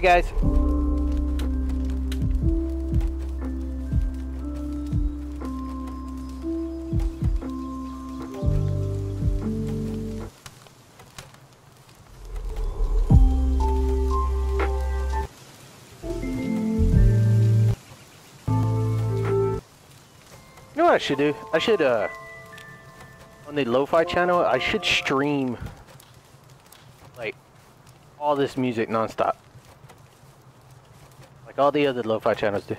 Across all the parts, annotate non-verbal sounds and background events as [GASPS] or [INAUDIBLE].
Hey guys. You know what I should do? I should, uh, on the lo-fi channel, I should stream, like, all this music nonstop. All the other lo-fi channels do.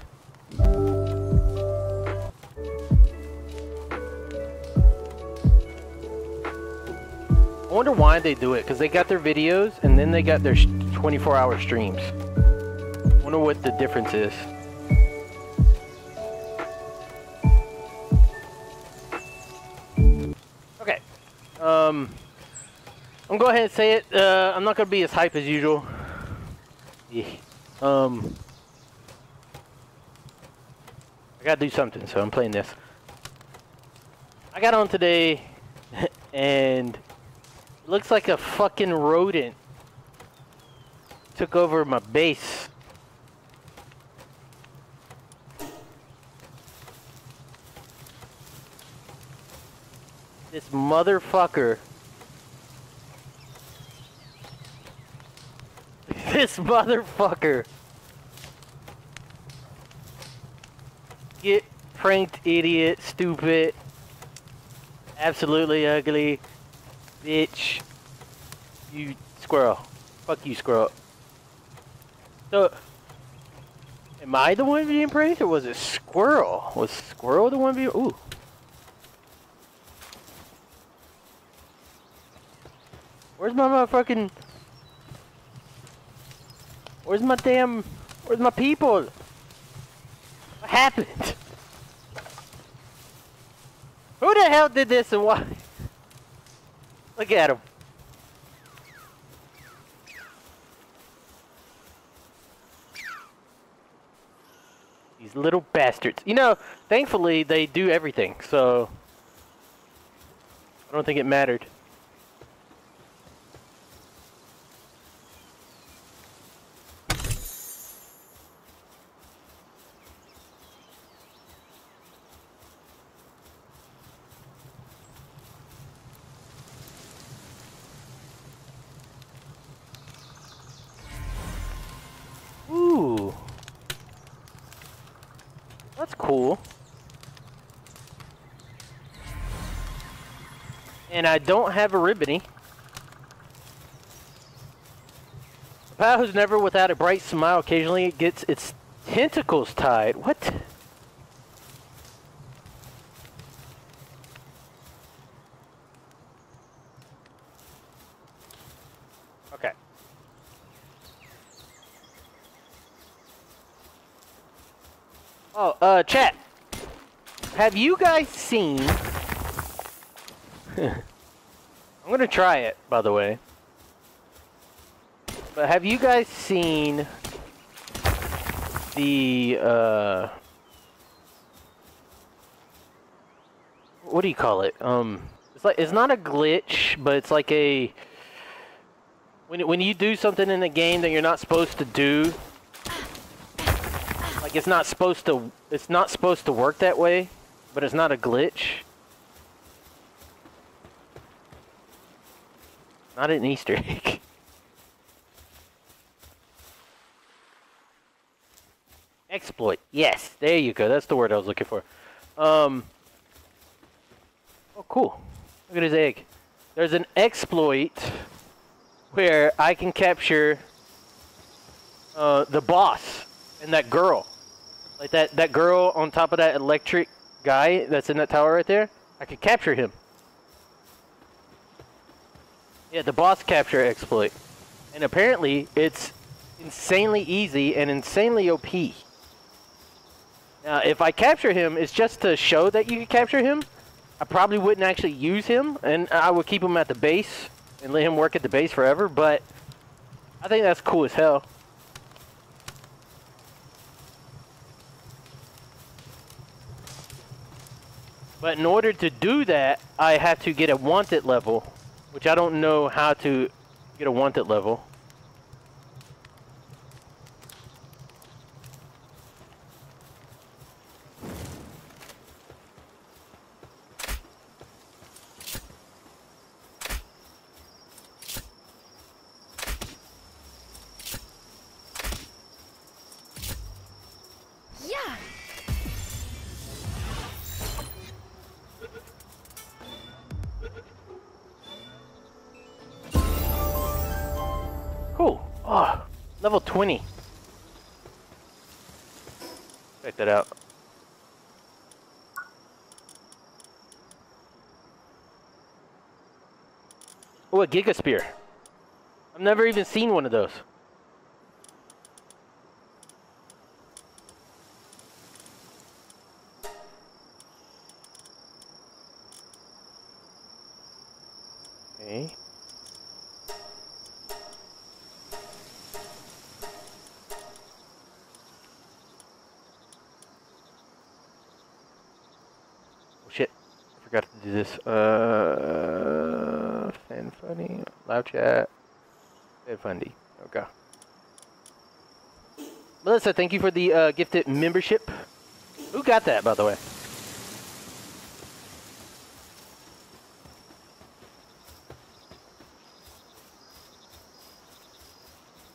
I wonder why they do it, because they got their videos, and then they got their 24-hour streams. I wonder what the difference is. Okay. Um, I'm gonna go ahead and say it. Uh, I'm not gonna be as hype as usual. Yeah. Um, I gotta do something, so I'm playing this. I got on today, [LAUGHS] and looks like a fucking rodent took over my base. This motherfucker. [LAUGHS] This motherfucker. Get pranked, idiot, stupid, absolutely ugly, bitch. You squirrel. Fuck you, squirrel. So, am I the one being pranked, or was it squirrel? Was squirrel the one being? Ooh. Where's my motherfucking... Where's my damn... Where's my people? What happened? Who the hell did this and why? Look at him. These little bastards. You know, thankfully they do everything, so... I don't think it mattered. Ooh. That's cool. And I don't have a Ribbuny. A pal who's never without a bright smile occasionally gets its tentacles tied. What? Okay. Oh, uh, chat. Have you guys seen... I'm gonna try it, by the way. But have you guys seen the, uh... What do you call it? Um, it's like, it's not a glitch, but it's like a... When, when you do something in the game that you're not supposed to do, like it's not supposed to it's not supposed to work that way, but it's not a glitch. Not an Easter egg. [LAUGHS] Exploit. Yes, there you go. That's the word I was looking for. Um Oh cool. Look at his egg. There's an exploit where I can capture uh, the boss and that girl. Like that, that girl on top of that electric guy that's in that tower right there. I could capture him. Yeah, the boss capture exploit. And apparently it's insanely easy and insanely OP. Now, if I capture him, it's just to show that you can capture him. I probably wouldn't actually use him, and I would keep him at the base and let him work at the base forever, but I think that's cool as hell. But in order to do that, I have to get a wanted level, which I don't know how to get a wanted level. Giga Sphere. I've never even seen one of those. Okay. Oh shit. I forgot to do this. Uh fan chat. Fan funny. Okay. Melissa, thank you for the uh, gifted membership. Who got that, by the way?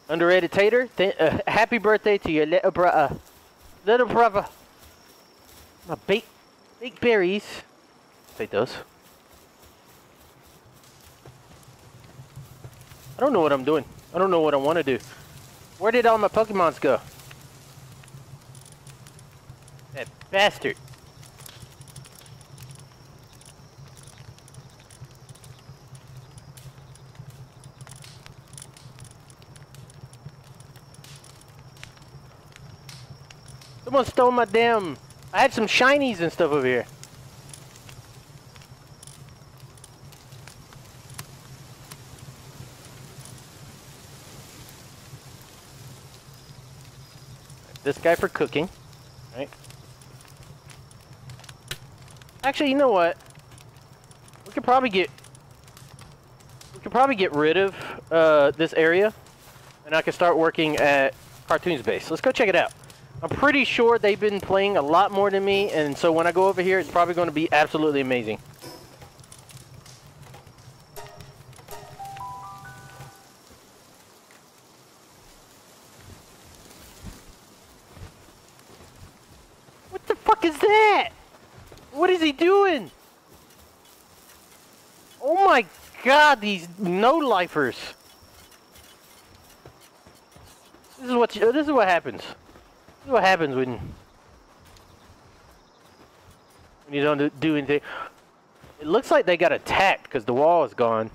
Underrated Tater, uh, happy birthday to your little brother. Little brother. My big, big berries. Take those. Don't know what I'm doing. I don't know what I want to do. Where did all my Pokemons go? That bastard. Someone stole my damn... I had some shinies and stuff over here. This guy for cooking. Right. Actually, you know what? We could probably get... We could probably get rid of uh, this area. And I can start working at Cartoonz Base. Let's go check it out. I'm pretty sure they've been playing a lot more than me, and so when I go over here, it's probably going to be absolutely amazing. Is that? What is he doing? Oh my god, these no-lifers. This is what you, this is what happens. This is what happens when when you don't do anything. It looks like they got attacked because the wall is gone.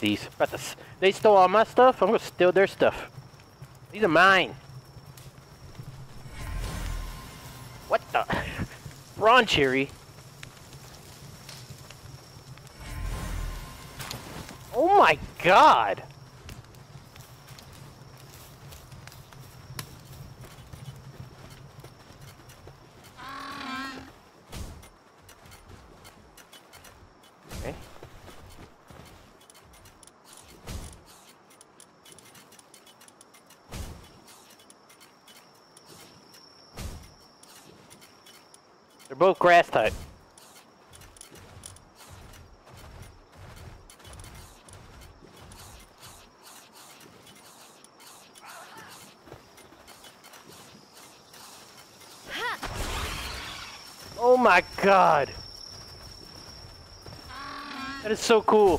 These. To. They stole all my stuff. I'm gonna steal their stuff. These are mine. What the? [LAUGHS] Ron Cherry. Oh my god! Both grass type. Oh my god! That is so cool.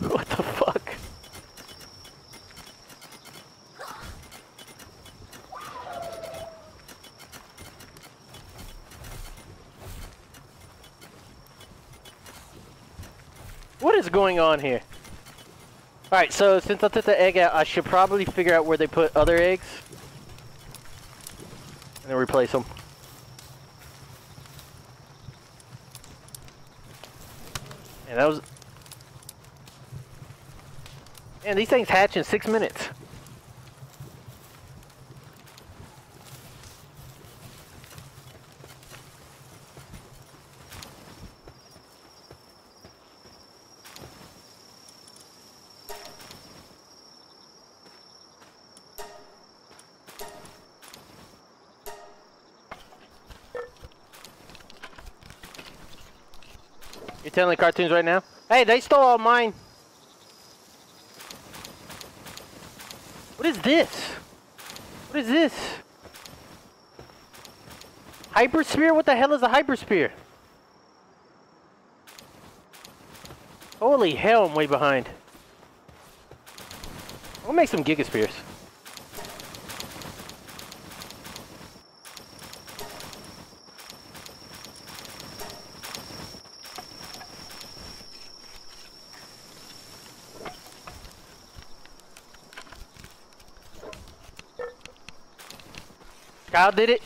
What the fuck? What is going on here? Alright, so since I took the egg out, I should probably figure out where they put other eggs. And then replace them. And that was... Man, these things hatch in six minutes. telling Cartoonz right now? Hey, they stole all mine. What is this? What is this? Hypersphere? What the hell is a hypersphere? Holy hell, I'm way behind. I'll make some gigaspheres. Did it.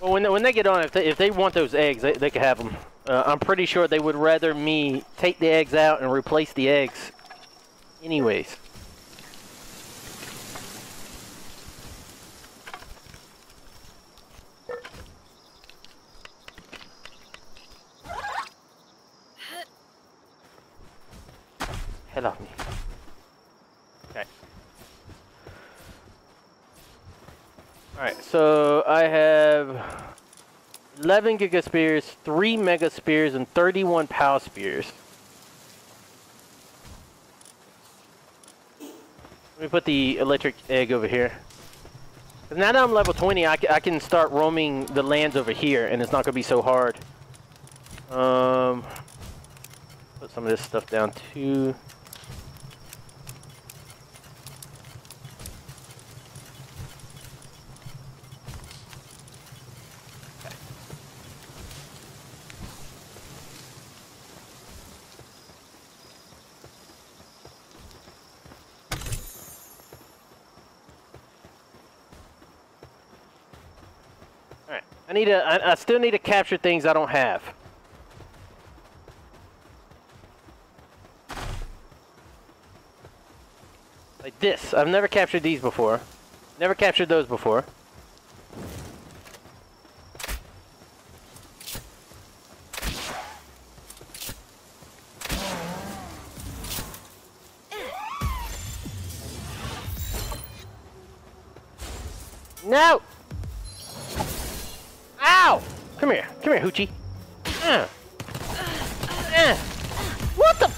Well, when they, when they get on, if they, if they want those eggs, they, they can have them. Uh, I'm pretty sure they would rather me take the eggs out and replace the eggs anyways. Hell off me. Okay. Alright, so I have 11 Giga Spheres, 3 Mega Spheres, and 31 Pal Spheres. Let me put the electric egg over here. Now that I'm level 20, I, I can start roaming the lands over here, and it's not going to be so hard. Um, put some of this stuff down too. Need to, I, I still need to capture things I don't have. Like this. I've never captured these before. Never captured those before. No! Ow! Come here. Come here, Hoochie. Uh. Uh. What the?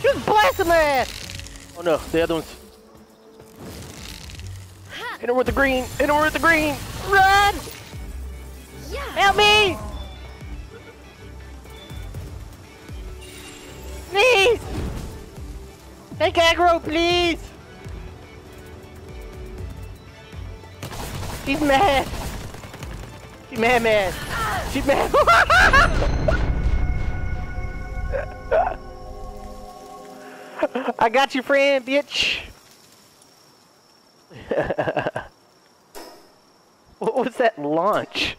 She was blasting my ass! Oh no, the other one's... Hit her with the green! Hit her with the green! Run! Yeah. Help me! Please! Take aggro, please! She's mad! Mad, mad! She's mad! [LAUGHS] I got you, friend, bitch! [LAUGHS] what was that launch?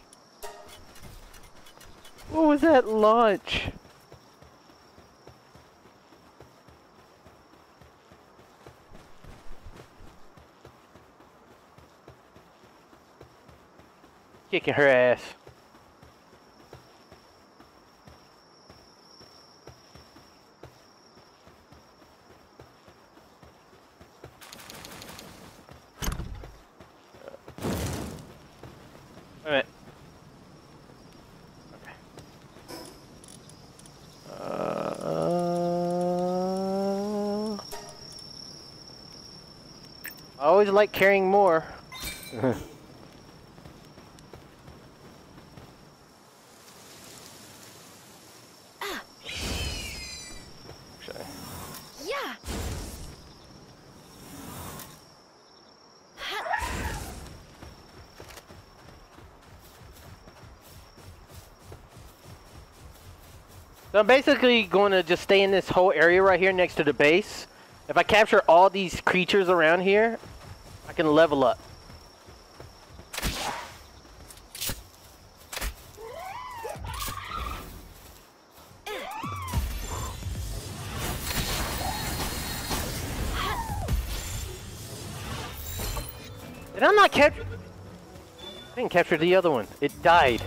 What was that launch? Kicking her ass. Alright. Okay. Uh, I always like carrying more. [LAUGHS] Actually, Yeah. So I'm basically going to just stay in this whole area right here next to the base. If I capture all these creatures around here, I can level up. Did I not capture? I didn't capture the other one. It died.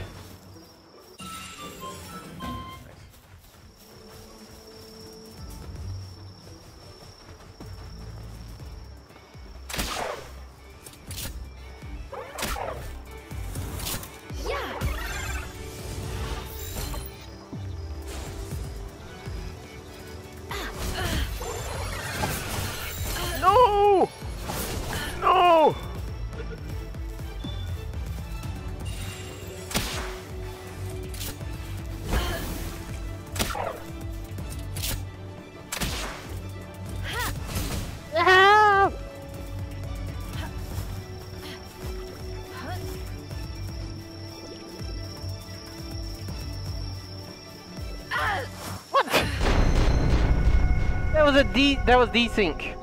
Was a D. That was desync.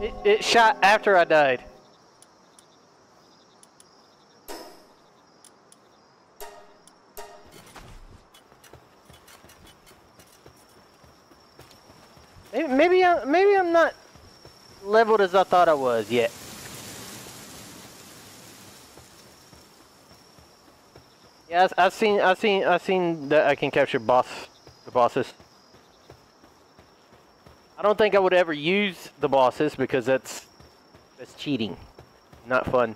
It, it shot after I died. Maybe, maybe I maybe I'm not leveled as I thought I was yet. Yeah, I've- I've seen I've seen I've seen that I can capture boss the bosses. I don't think I would ever use the bosses because that's that's cheating, not fun.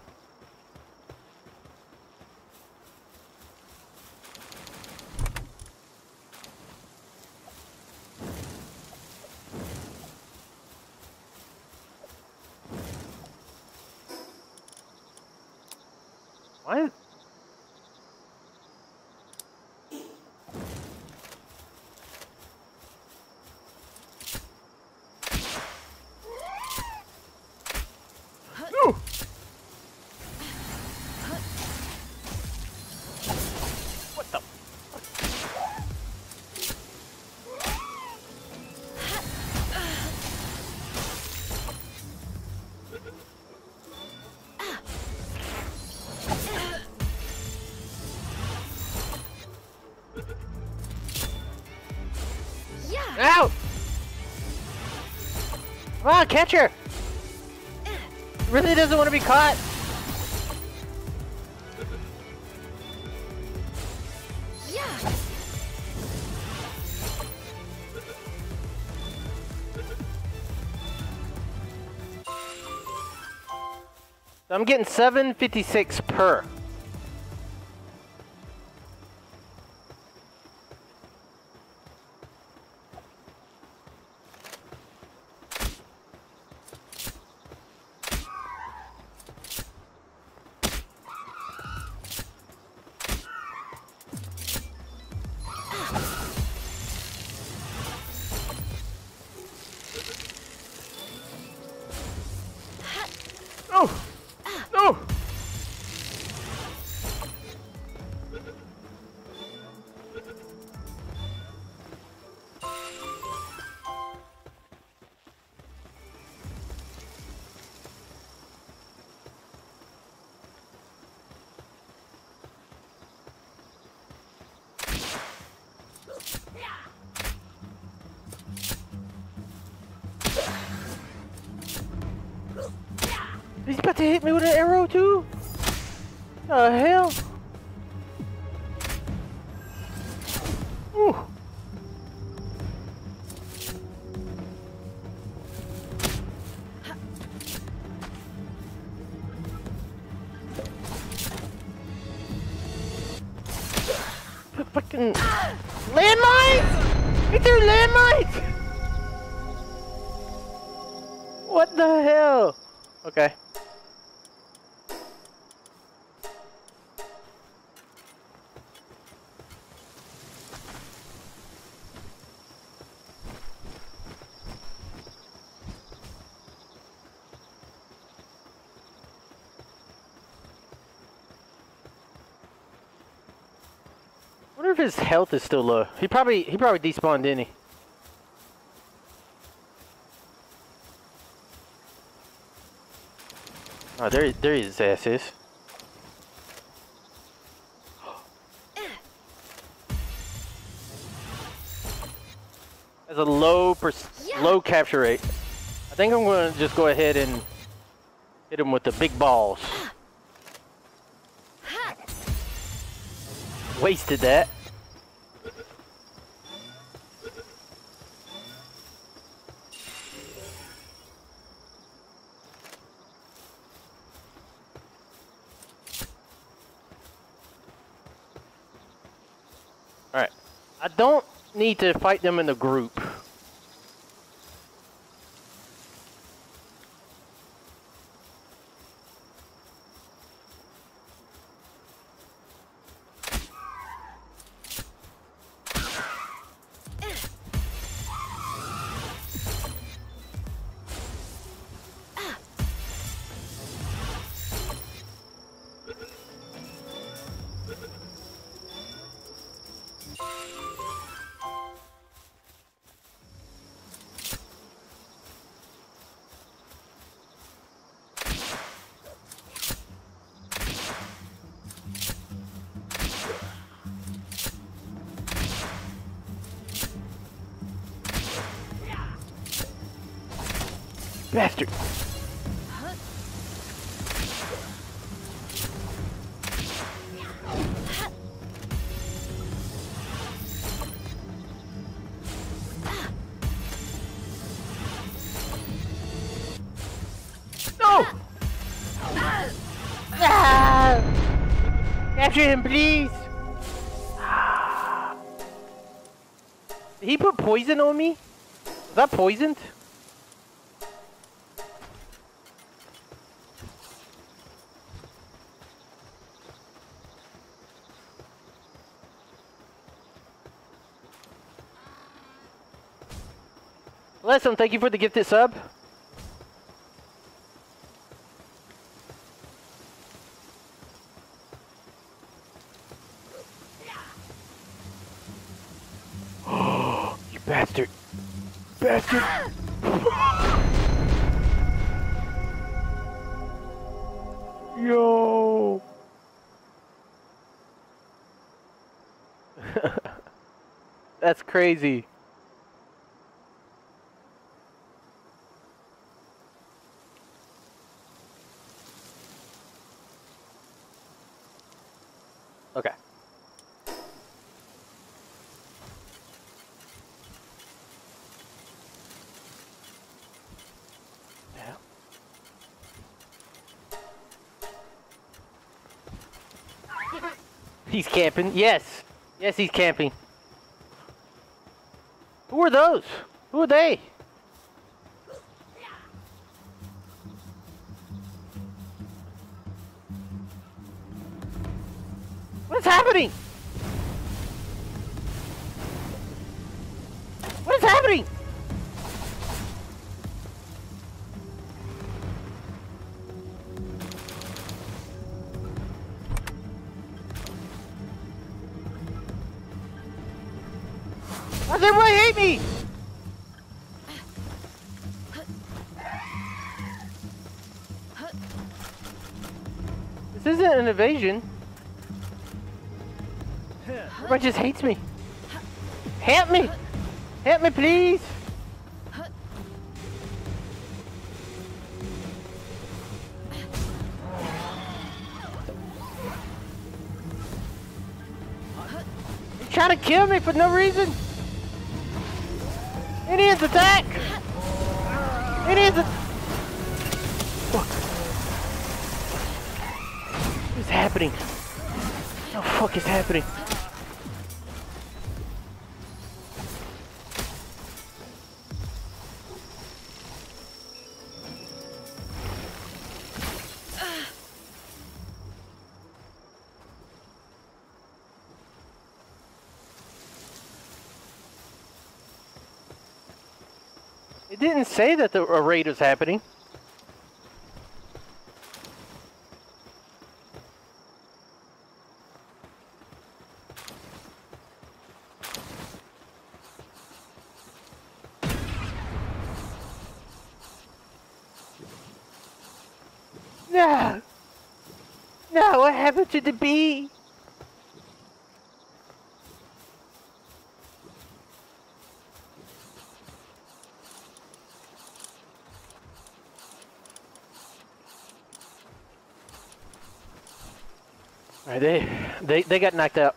On, catch her! Really doesn't want to be caught. Yeah. I'm getting 756 per. To hit me with an arrow too? The hell? If his health is still low. He probably he probably despawned, didn't he? Oh, there, there his ass is. A low Yeah. low capture rate. I think I'm going to just go ahead and hit him with the big balls. Wasted that. Alright. I don't need to fight them in the group. Him, please! He put poison on me? Is that poisoned? Him, thank you for the gifted sub. Crazy. Okay. Yeah. He's camping. Yes. Yes, he's camping. Who are those? Who are they? What's happening? What is happening? Everybody hate me? This isn't an invasion. Everybody just hates me. Help me! Help me, please! You're trying to kill me for no reason! Indians attack! Indians attack! Fuck. What's happening? What the fuck is happening? Say that the a raid was happening. No! No, what happened to the bee? Alright, they, they they got knocked out.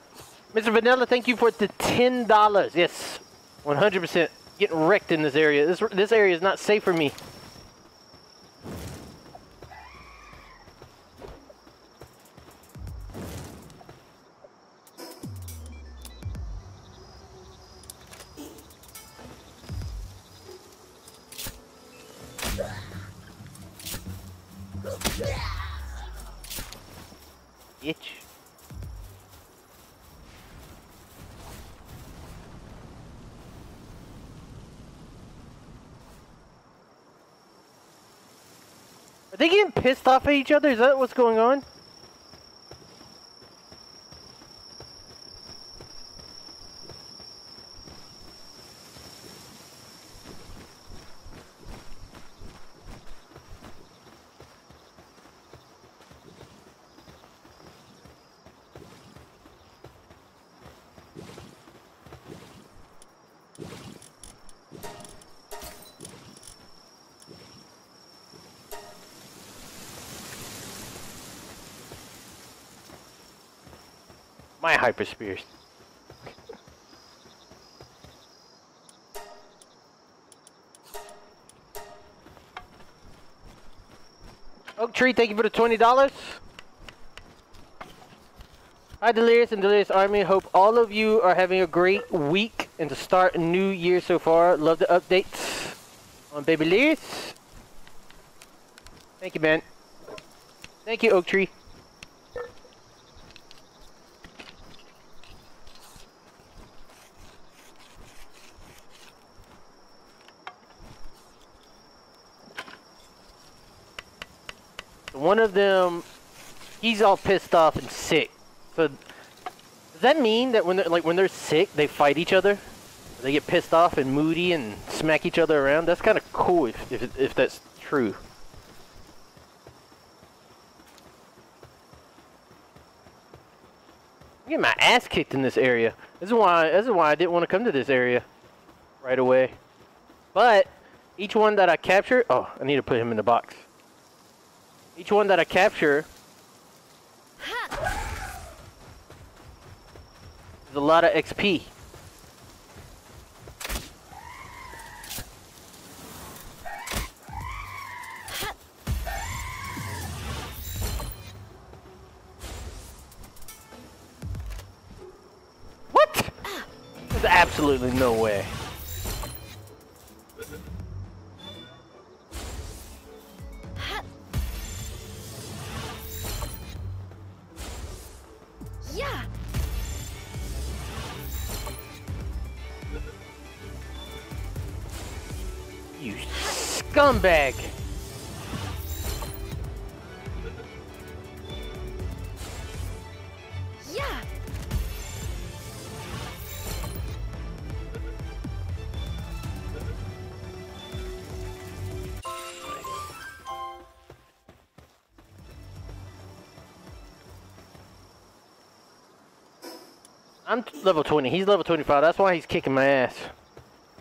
Mr. Vanilla, thank you for the ten dollars. Yes, one hundred percent. Getting wrecked in this area. This this area is not safe for me. Pissed off at each other? Is that what's going on? Hyper spheres. Oak Tree, thank you for the twenty dollars. Hi, Delirious and Delirious Army. Hope all of you are having a great week and to start a new year so far. Love the updates on Baby Delirious. Thank you, man. Thank you, Oak Tree. One of them, he's all pissed off and sick. So, does that mean that when they're like when they're sick, they fight each other? They get pissed off and moody and smack each other around. That's kind of cool if if, if that's true. I'm getting my ass kicked in this area. This is why this is why I didn't want to come to this area right away. But each one that I capture, oh, I need to put him in the box. Each one that I capture is a lot of XP. What? There's absolutely no way. Scumbag! Yeah. I'm level 20. He's level 25. That's why he's kicking my ass.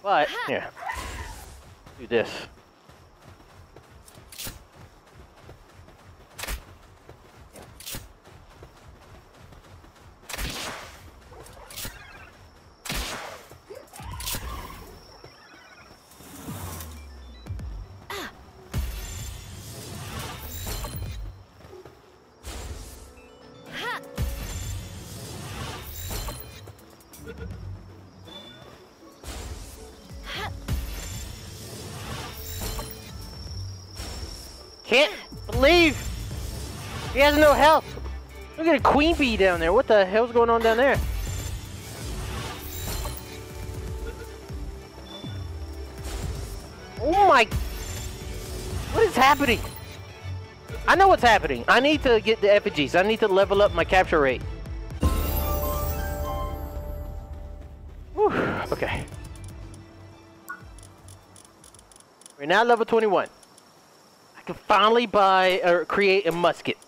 But, here. Do this. A queen bee down there. What the hell's going on down there? Oh my! What is happening? I know what's happening. I need to get the effigies. I need to level up my capture rate. Whew. Okay. We're now level 21. I can finally buy or create a musket.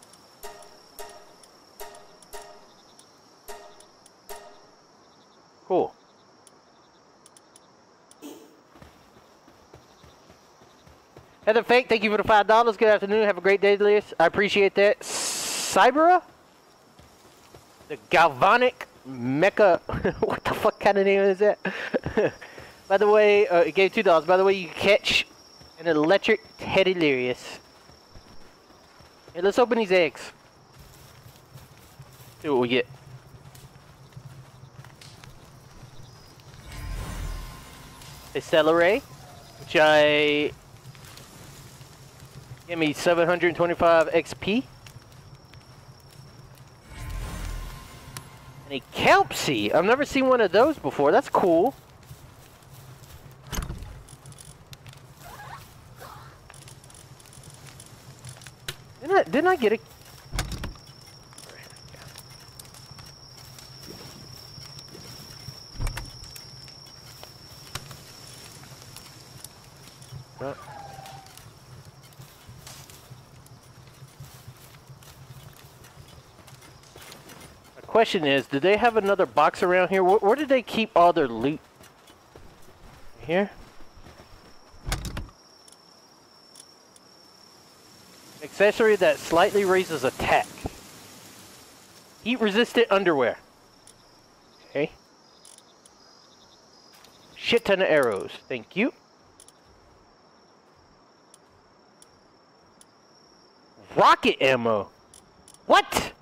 Fake, thank you for the five dollars. Good afternoon. Have a great day, Liz. I appreciate that. Cybera? The Galvanic Mecha. [LAUGHS] what the fuck kind of name is that? [LAUGHS] By the way, uh, it gave two dollars. By the way, you catch an electric Teddy Lirius. Hey, let's open these eggs. See what we get. A celery, which I give me 725 XP. And a kelp seed. I've never seen one of those before. That's cool. Didn't I, didn't I get a... question is, do they have another box around here? Where, where did they keep all their loot? Here? Accessory that slightly raises attack. Heat resistant underwear. Okay. Shit ton of arrows. Thank you. Rocket ammo. What?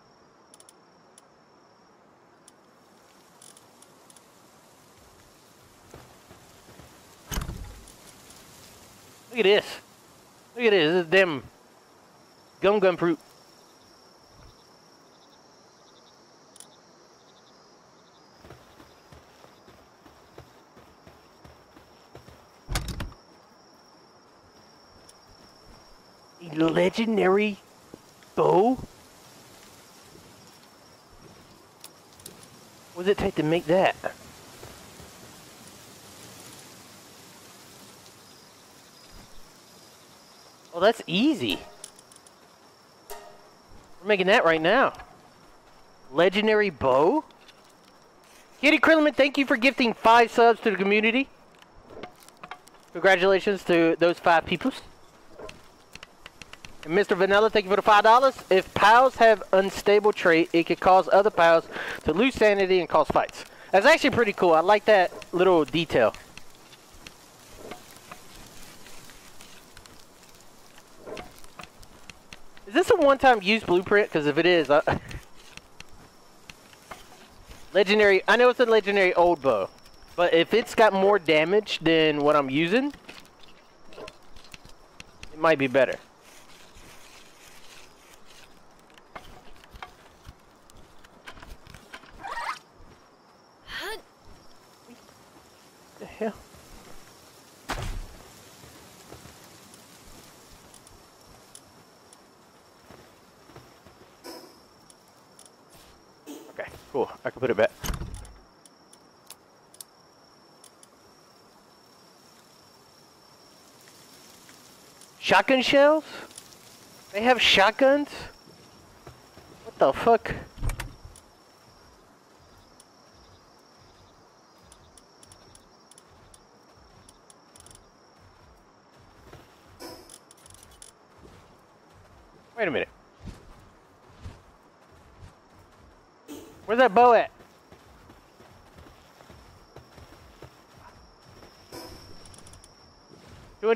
Look at this. Look at this. This is damn gum gum fruit. A legendary bow? What does it take to make that? Oh, that's easy. We're making that right now. Legendary bow? Kitty Krillman, thank you for gifting five subs to the community. Congratulations to those five peoples. And Mr. Vanilla, thank you for the five dollars. If pals have unstable trait, it could cause other pals to lose sanity and cause fights. That's actually pretty cool. I like that little detail. Is this a one-time use blueprint? Because if it is, I... legendary. I know it's a legendary old bow, but if it's got more damage than what I'm using, it might be better. Huh? The hell? Okay, cool. I can put it back. Shotgun shells? They have shotguns? What the fuck?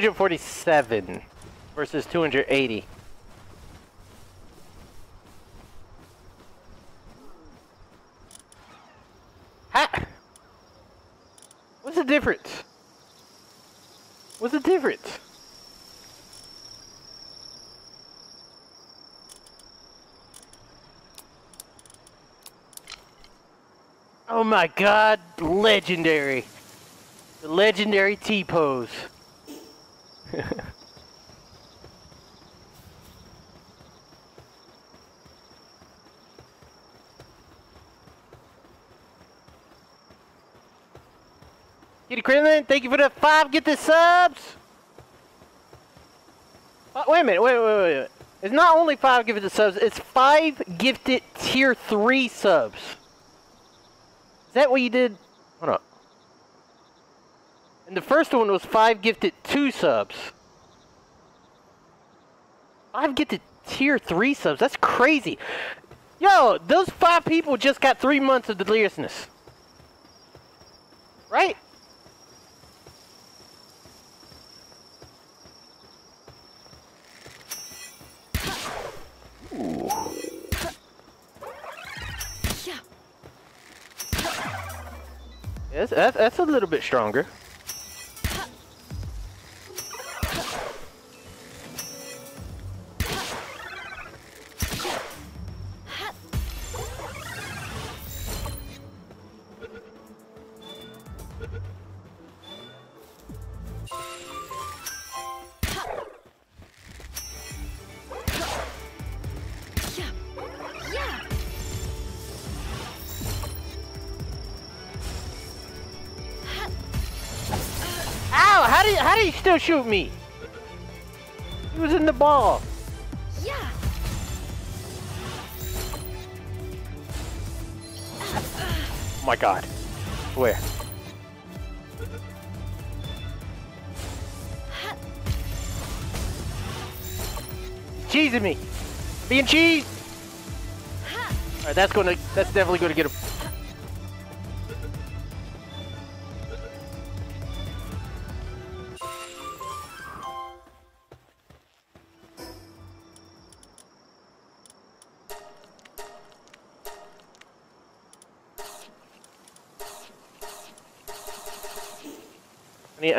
247 versus 280. Ha! What's the difference? What's the difference? Oh my god, legendary. The legendary T-pose. Thank you for the five gifted subs. Uh, wait a minute, wait, wait, wait, wait. It's not only five gifted subs, it's five gifted tier three subs. Is that what you did? Hold up. And the first one was five gifted two subs. Five gifted tier three subs. That's crazy. Yo, those five people just got three months of deliriousness. Right? That's, that's a little bit stronger. Still shoot me? He was in the ball. Yeah. Oh my god. Where? Cheesing me. Being cheese. Alright, that's gonna that's definitely gonna get him.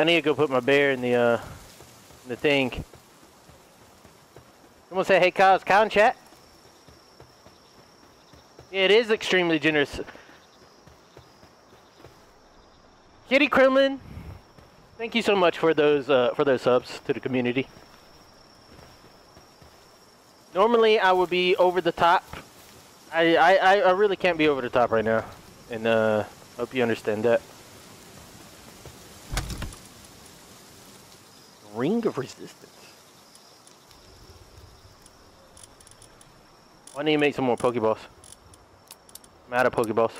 I need to go put my bear in the uh in the thing. Someone say, "Hey, Kyle, is Kyle in chat?" Yeah, it is extremely generous. Kitty Kremlin, thank you so much for those uh, for those subs to the community. Normally, I would be over the top. I I, I I really can't be over the top right now, and uh, hope you understand that. Of Resistance. I need to make some more Pokeballs. I'm out of Pokeballs.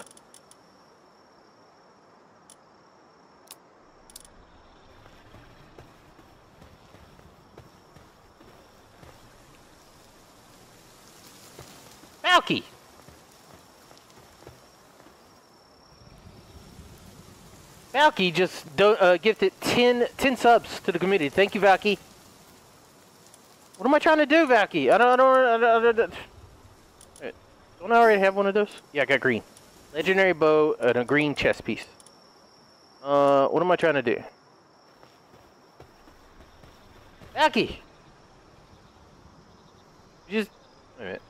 Valky! Valky just do, uh, gifted 10, 10 subs to the community. Thank you, Valky. What am I trying to do, Valky? I don't, I don't, I don't, I don't, don't I already have one of those? Yeah, I got green. Legendary bow and a green chest piece. Uh, what am I trying to do? Valky! Just, wait a minute.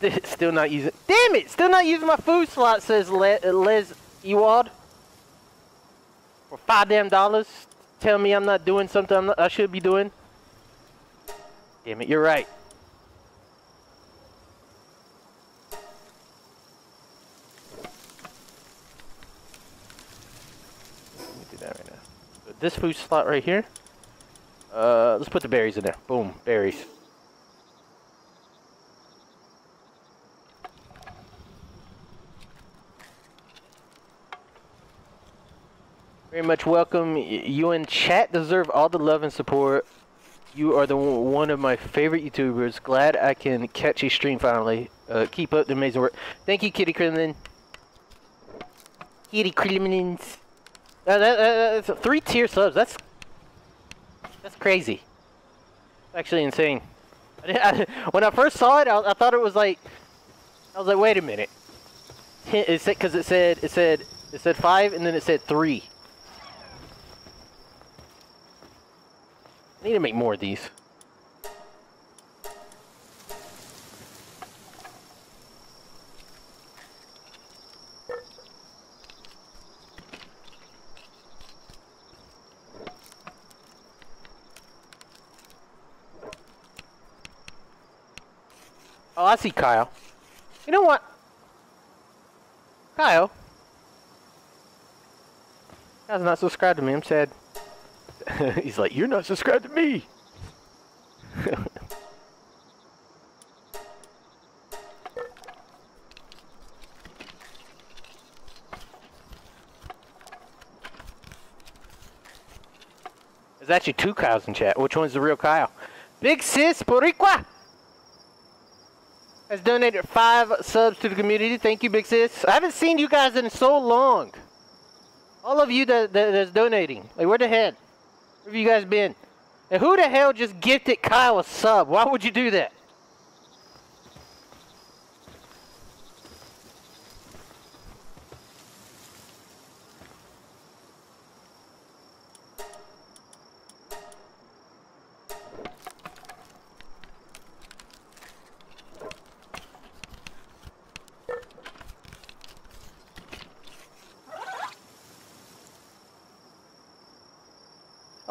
[LAUGHS] Still not using. Damn it! Still not using my food slot. Says Le Les Ewald. For five damn dollars. Tell me I'm not doing something not, I should be doing. Damn it! You're right. Let me do that right now. This food slot right here. Uh, let's put the berries in there. Boom, berries. Very much welcome. You and chat deserve all the love and support. You are the one of my favorite YouTubers. Glad I can catch a stream finally. Uh, keep up the amazing work. Thank you, Kitty Kremlin. Kitty Kremlins. Uh, that, uh, that's three tier subs. That's that's crazy. Actually insane. I I- when I first saw it, I, I thought it was like I was like, wait a minute. It said because it said it said it said five and then it said three. I need to make more of these. Oh, I see Kyle. You know what? Kyle. Kyle's not subscribed to me. I'm sad. [LAUGHS] He's like, you're not subscribed to me. [LAUGHS] There's actually two Kyles in chat. Which one's the real Kyle? Big Sis Boricua has donated five subs to the community. Thank you, Big Sis. I haven't seen you guys in so long. All of you that, that that's donating. Like, where the heck? Where have you guys been? And who the hell just gifted Kyle a sub? Why would you do that?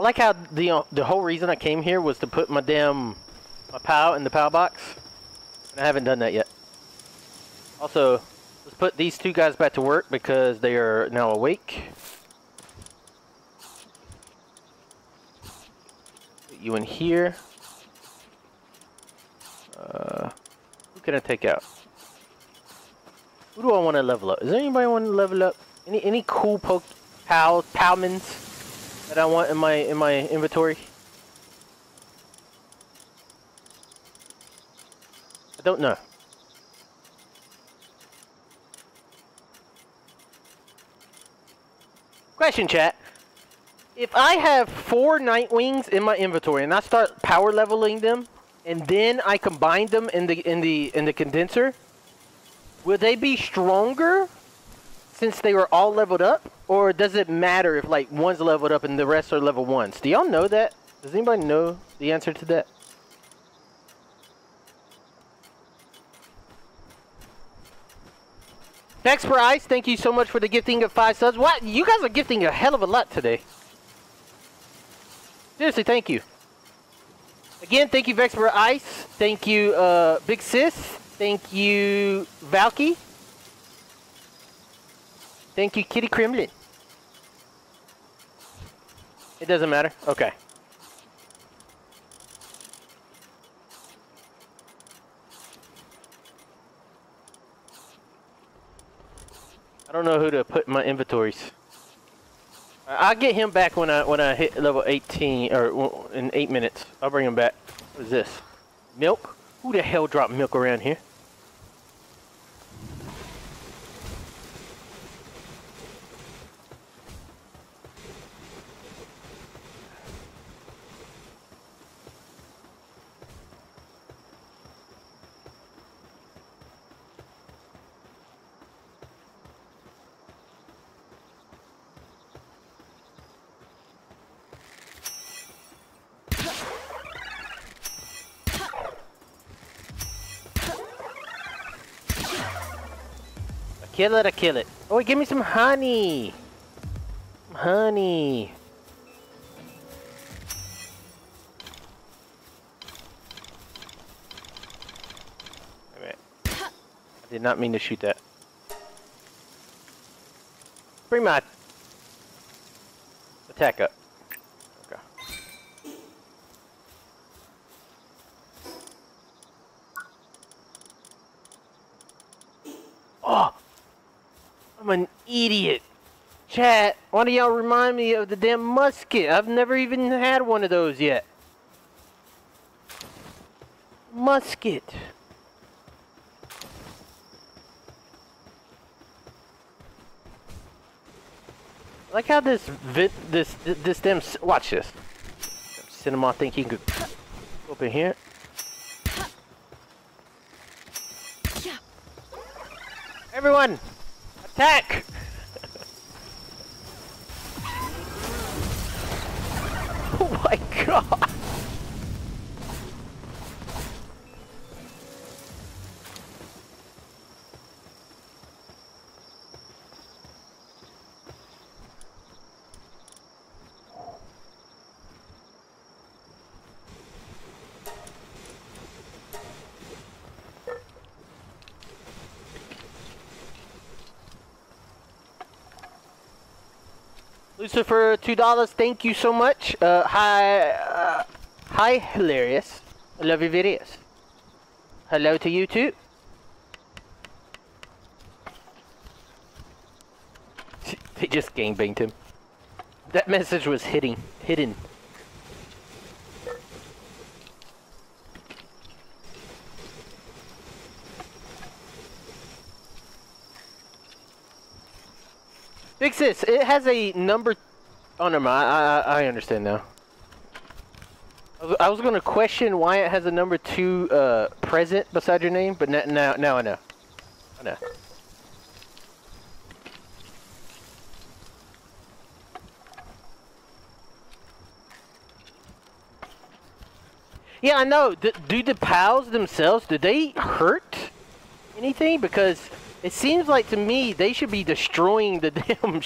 Like how the uh, the whole reason I came here was to put my damn my POW in the POW box. And I haven't done that yet. Also, let's put these two guys back to work because they are now awake. Put you in here. Uh, who can I take out? Who do I want to level up? Is there anybody want to level up? Any any cool poke POW POWmans? That I want in my in my inventory? I don't know. Question chat. If I have four Nitewings in my inventory and I start power leveling them and then I combine them in the in the in the condenser, will they be stronger since they were all leveled up? Or does it matter if like one's leveled up and the rest are level ones? Do y'all know that? Does anybody know the answer to that? Vex for Ice, thank you so much for the gifting of five subs. What? You guys are gifting a hell of a lot today. Seriously, thank you. Again, thank you, Vex for Ice. Thank you, uh, Big Sis. Thank you, Valky. Thank you, Kitty Kremlin. It doesn't matter? Okay. I don't know who to put in my inventories. I'll get him back when I when I hit level 18 or in eight minutes. I'll bring him back. What is this? Milk? Who the hell dropped milk around here? Kill it, I kill it. Oh, give me some honey. Honey. I did not mean to shoot that. Bring my attack up. Okay. Oh! I'm an idiot. Chat, why do y'all remind me of the damn musket? I've never even had one of those yet. Musket. Like how this vi this this damn watch this. Cinema think he up in here. Everyone, attack! oh my god! Lucifer, two dollars. Thank you so much. Uh, hi, uh, hi, hilarious. I love your videos. Hello to you too. [LAUGHS] They just gangbanged him. That message was hitting, hidden. Sis, it has a number. Oh no, I I, I understand now. I was, I was gonna question why it has a number two uh, present beside your name, but now now now I know. I know. Yeah, I know. D- do the pals themselves? Do they hurt anything? Because it seems like to me they should be destroying the [LAUGHS] damn.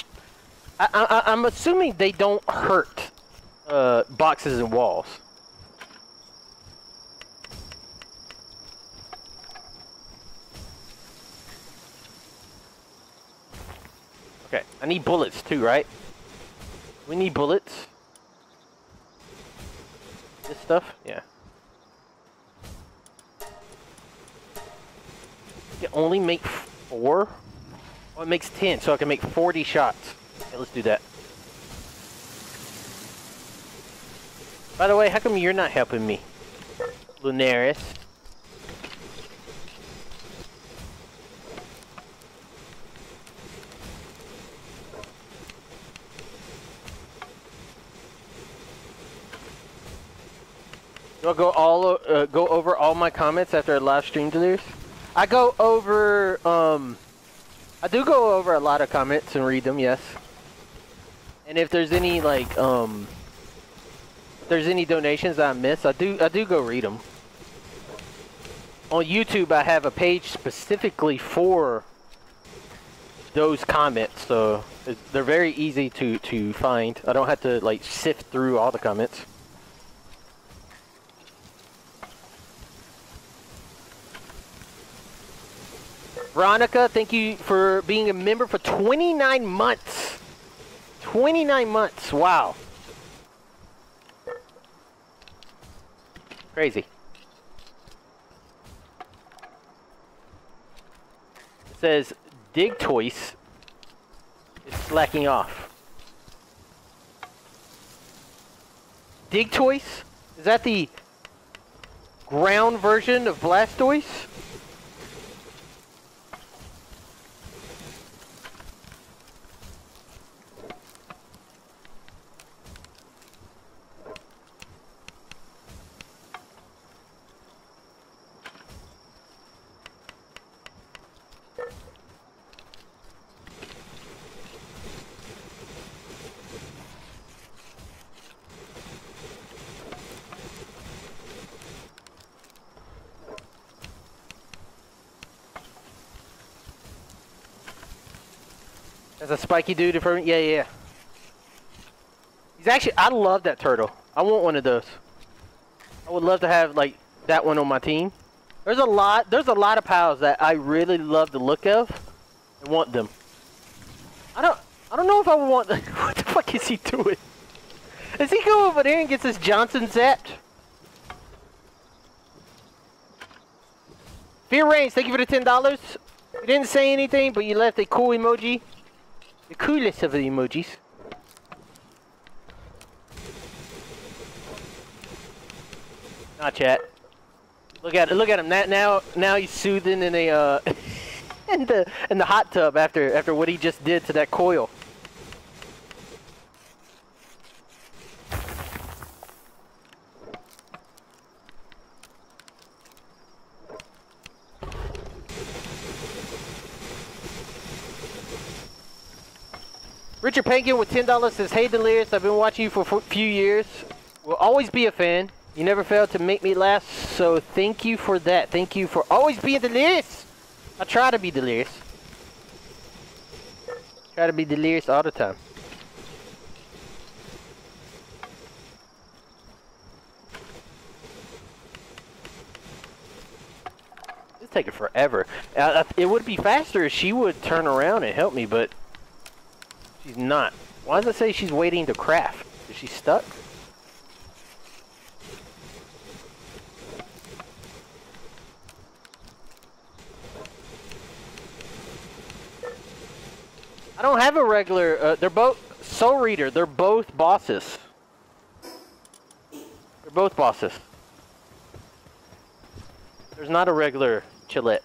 I, I'm assuming they don't hurt uh, boxes and walls. Okay, I need bullets too, right? We need bullets. This stuff, yeah. You can only make four? Oh, it makes ten, so I can make 40 shots. Okay, let's do that. By the way, how come you're not helping me? Lunaris. Do I go all uh, go over all my comments after I live stream to this? I go over. Um, I do go over a lot of comments and read them. Yes. And if there's any like um, there's any donations I miss, I do I do go read them. On YouTube, I have a page specifically for those comments, so they're very easy to to find. I don't have to like sift through all the comments. Veronica, thank you for being a member for 29 months. 29 months. Wow. Crazy. It says Digtoise is slacking off. Digtoise? Is that the ground version of Blastoise? A spiky dude for Yeah, yeah. He's actually. I love that turtle. I want one of those. I would love to have like that one on my team. There's a lot. There's a lot of pals that I really love the look of. and want them. I don't. I don't know if I want. [LAUGHS] what the fuck is he doing? Is he go over there and gets his Johnson zapped? Fear Reigns, thank you for the ten dollars. You didn't say anything, but you left a cool emoji. The coolest of the emojis. Not yet. Look at. Look at him. Now, now, now he's soothing in a uh, [LAUGHS] in the in the hot tub after after what he just did to that coil. Richard Pankin with ten dollars says, "Hey Delirious, I've been watching you for a few years. Will always be a fan. You never fail to make me laugh, so thank you for that. Thank you for always being delirious. I try to be delirious. Try to be delirious all the time. It's taking forever. Uh, it would be faster if she would turn around and help me, but she's not. Why does it say she's waiting to craft? Is she stuck? I don't have a regular. Uh, they're both Soul Reader. They're both bosses. They're both bosses. There's not a regular Chillet.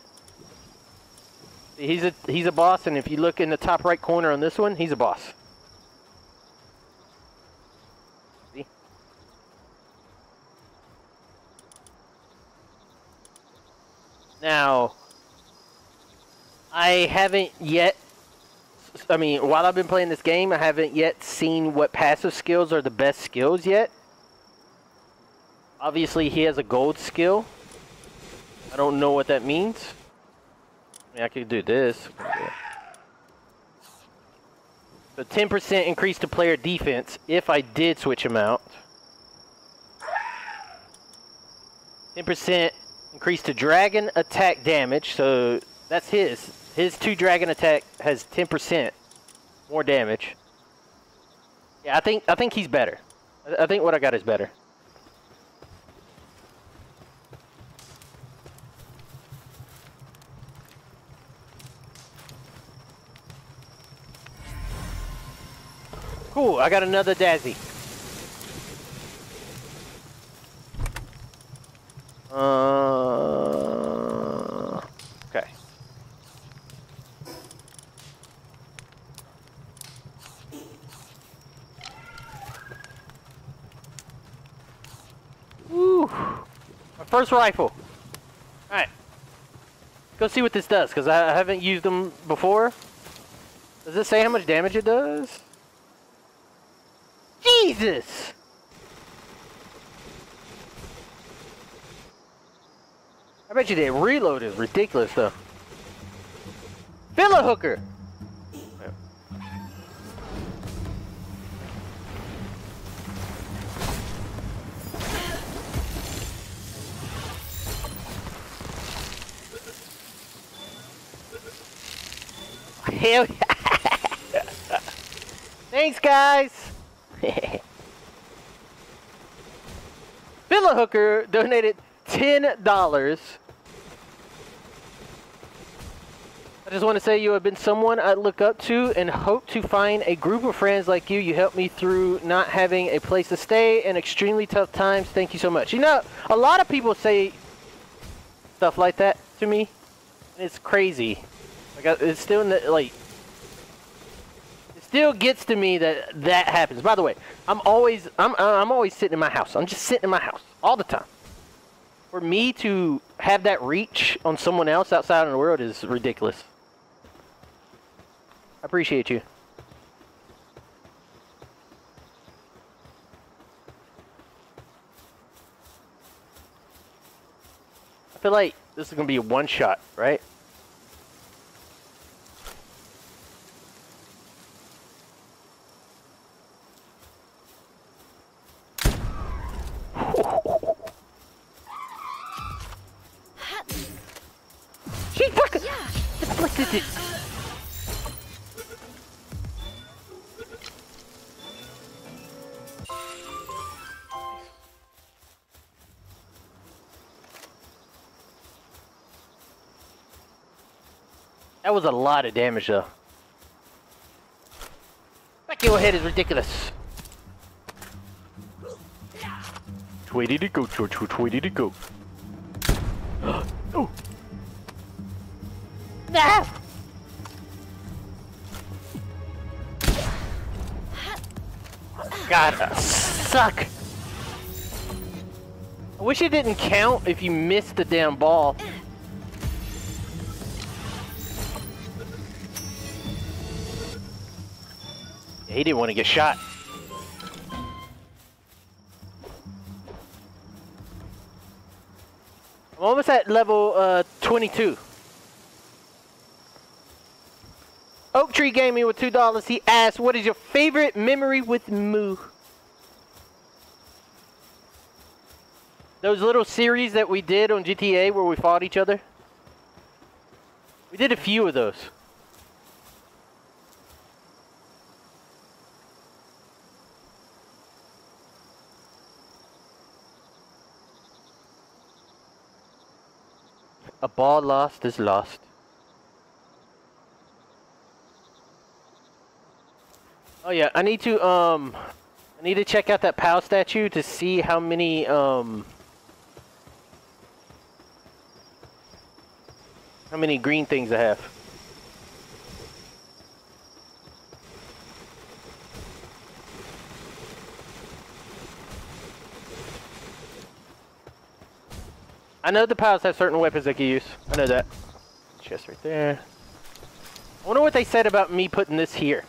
He's a he's a boss, and if you look in the top right corner on this one, he's a boss. Now, I haven't yet I mean, while I've been playing this game, I haven't yet seen what passive skills are the best skills yet. Obviously, he has a gold skill. I don't know what that means. I mean, I could do this. So 10% increase to player defense if I did switch him out. 10% increase to dragon attack damage. So that's his. His two dragon attack has 10% more damage. Yeah, I think I think he's better. I think what I got is better. Cool, I got another Dazzi. Uh, okay. Woo! My first rifle. Alright. go see what this does, because I haven't used them before. Does it say how much damage it does? Jesus! I bet you that reload is ridiculous, though. Fill a hooker! Hell yeah! [LAUGHS] Thanks, guys! [LAUGHS] Villa Hooker donated $10. I just want to say you have been someone I look up to and hope to find a group of friends like you. You helped me through not having a place to stay and extremely tough times. Thank you so much. You know, a lot of people say stuff like that to me, and it's crazy. Like, it's still in the, like, still gets to me that that happens. By the way, I'm always, I'm, I'm always sitting in my house. I'm just sitting in my house all the time. For me to have that reach on someone else outside in the world is ridiculous. I appreciate you. I feel like this is gonna be a one shot, right? She fucking Yeah. deflected it. That was a lot of damage, though. Back your head is ridiculous. Tweety to go, George. Tweety to go. No! God, suck. I wish it didn't count if you missed the damn ball. He didn't want to get shot. I'm almost at level uh, 22. Tree Gaming with two dollars. He asked, "What is your favorite memory with Moo?" Those little series that we did on GTA where we fought each other. We did a few of those. A ball lost is lost. Oh yeah, I need to um I need to check out that POW statue to see how many um how many green things I have. I know the POWs have certain weapons they can use. I know that. Chest right there. I wonder what they said about me putting this here.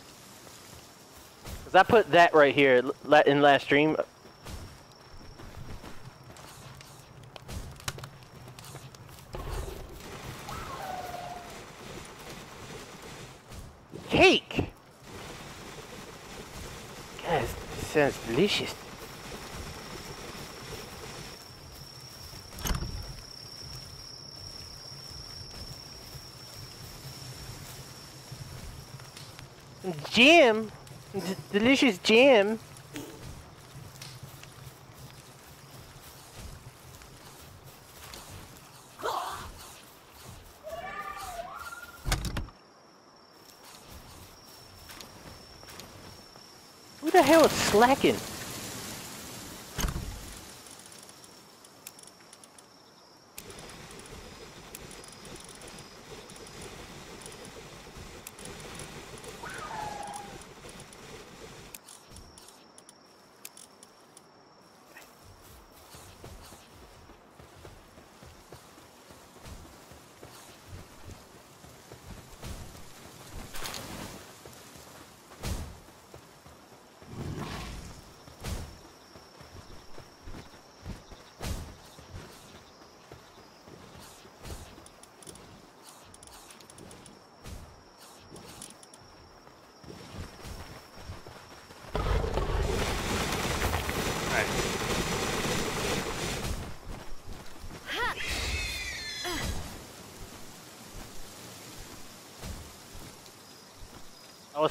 Cause I put that right here in last stream. Cake. Guys, this sounds delicious. Jam. D- delicious jam. Who the hell is slacking?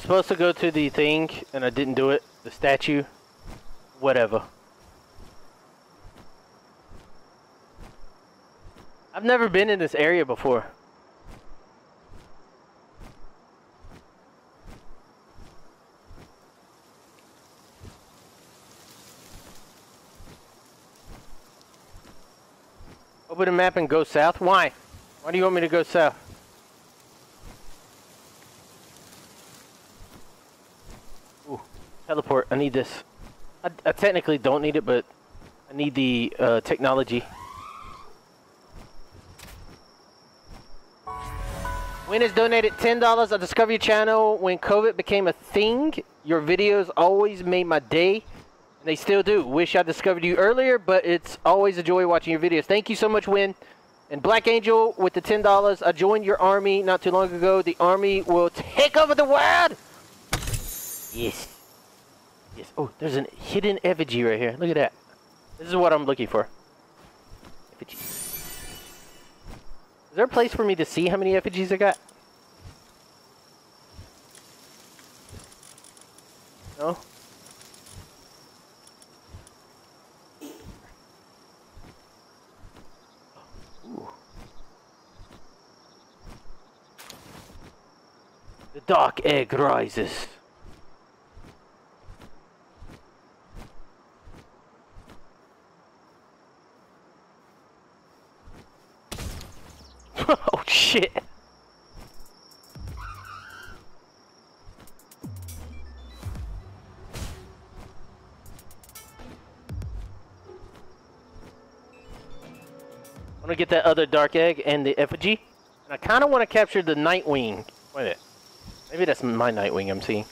Supposed to go to the thing and I didn't do it. The statue. Whatever. I've never been in this area before. Open the map and go south? Why? Why do you want me to go south? Teleport. I need this. I, I technically don't need it, but I need the uh, technology. Win has donated $10. I discovered your channel when COVID became a thing. Your videos always made my day. And they still do. Wish I discovered you earlier, but it's always a joy watching your videos. Thank you so much, Win. And Black Angel with the $10. I joined your army not too long ago. The army will take over the world. Yes. Yes. Oh, there's a hidden effigy right here. Look at that. This is what I'm looking for. Is there a place for me to see how many effigies I got? No? The dark egg rises. oh shit. I want to get that other dark egg and the effigy. And I kind of want to capture the Nitewing. Wait a minute. Maybe that's my Nitewing I'm seeing.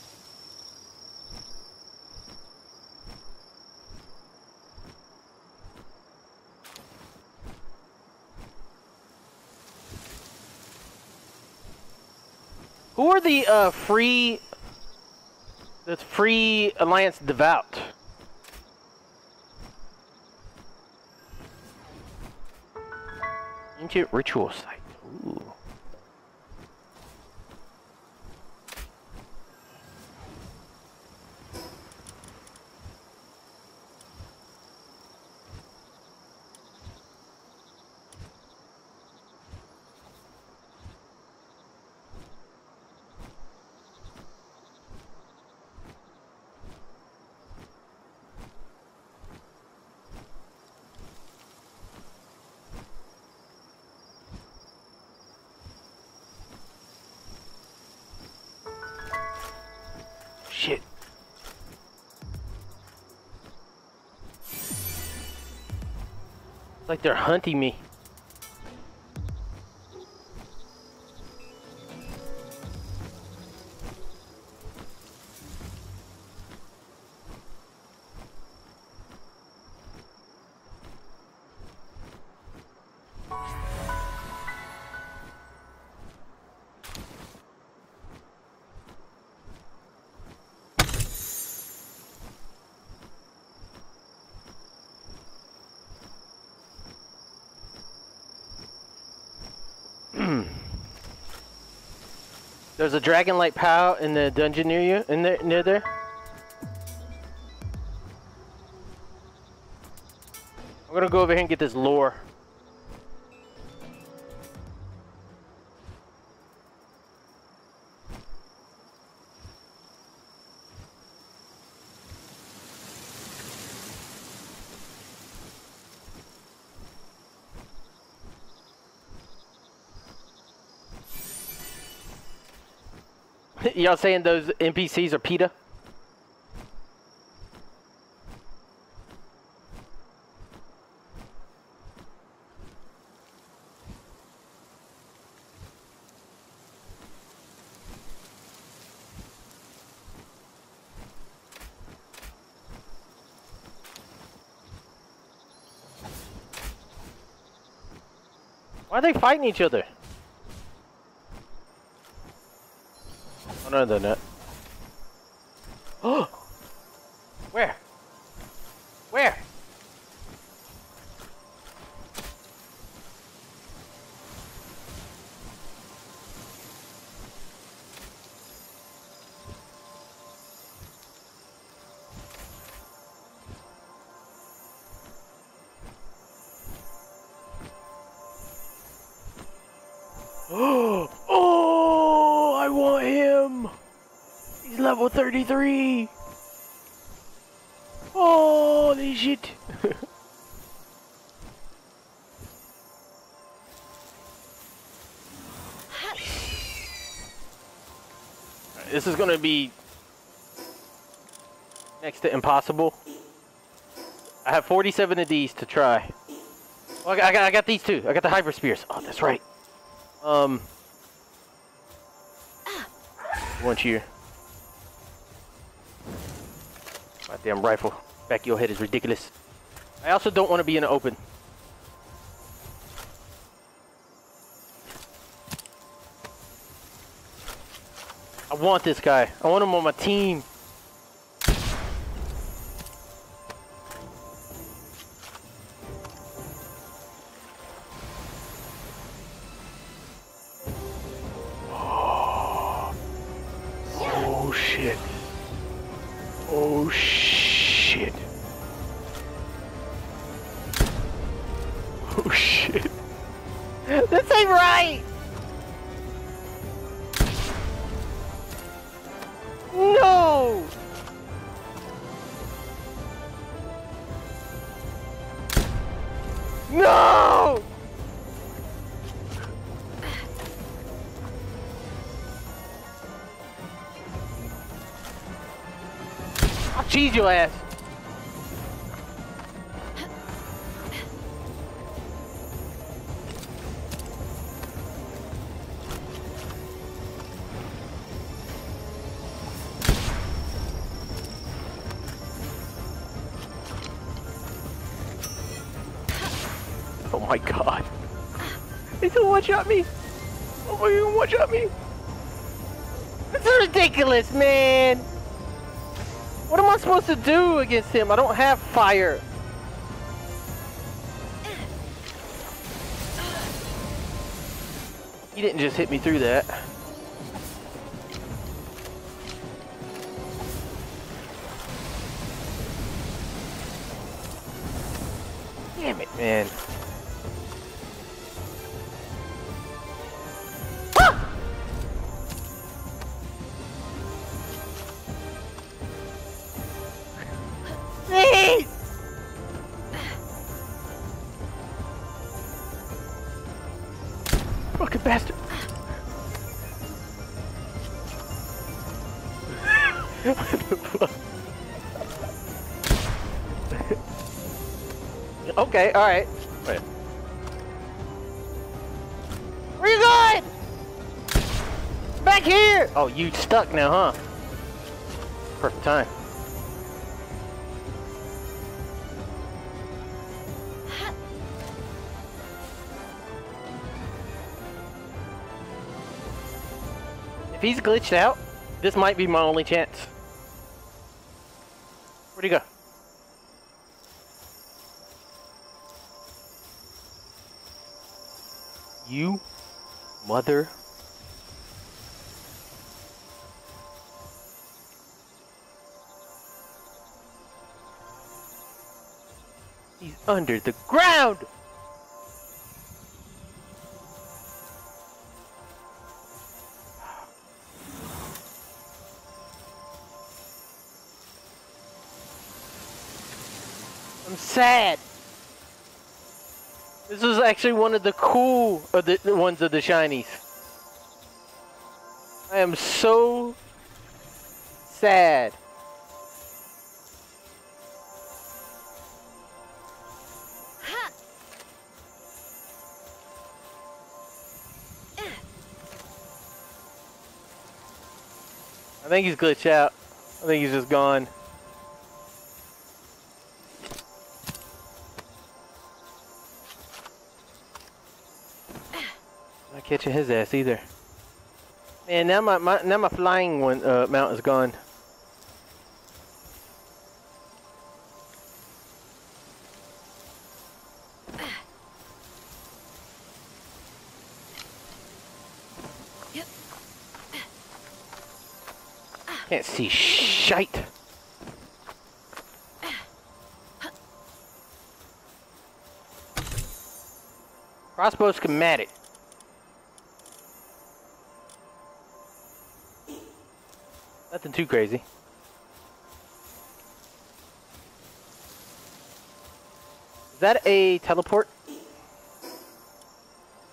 Who are the uh, free, the free Alliance Devout? Ancient ritual site. It's like they're hunting me. There's a Dragonlight POW in the dungeon near you, in there, near there. I'm gonna go over here and get this lore. Y'all saying those NPCs are PETA? Why are they fighting each other? No, they're not. Level 33! Holy shit! [LAUGHS] this is gonna be next to impossible. I have 47 of these to try. Well, I, got, I, got, I got these two. I got the hyper spheres. Oh, that's right. Um, one cheer. Damn rifle. Back of your head is ridiculous. I also don't want to be in the open. I want this guy. I want him on my team. Oh my god. He's gonna one shot me. Oh my god, one me. This is ridiculous, man. I supposed to do against him? I don't have fire. He didn't just hit me through that. Okay, alright. Wait. Where you going? Back here! Oh, you stuck now, huh? Perfect time. If he's glitched out, this might be my only chance. Mother. He's under the ground! I'm sad. Actually one of the cool of the ones of the shinies. I am so sad. I think he's glitched out. I think he's just gone. Catching his ass either. Man, now my, my now my flying one uh, mount is gone. Can't see shite. Crossbow schematic. Nothing too crazy. Is that a teleport? I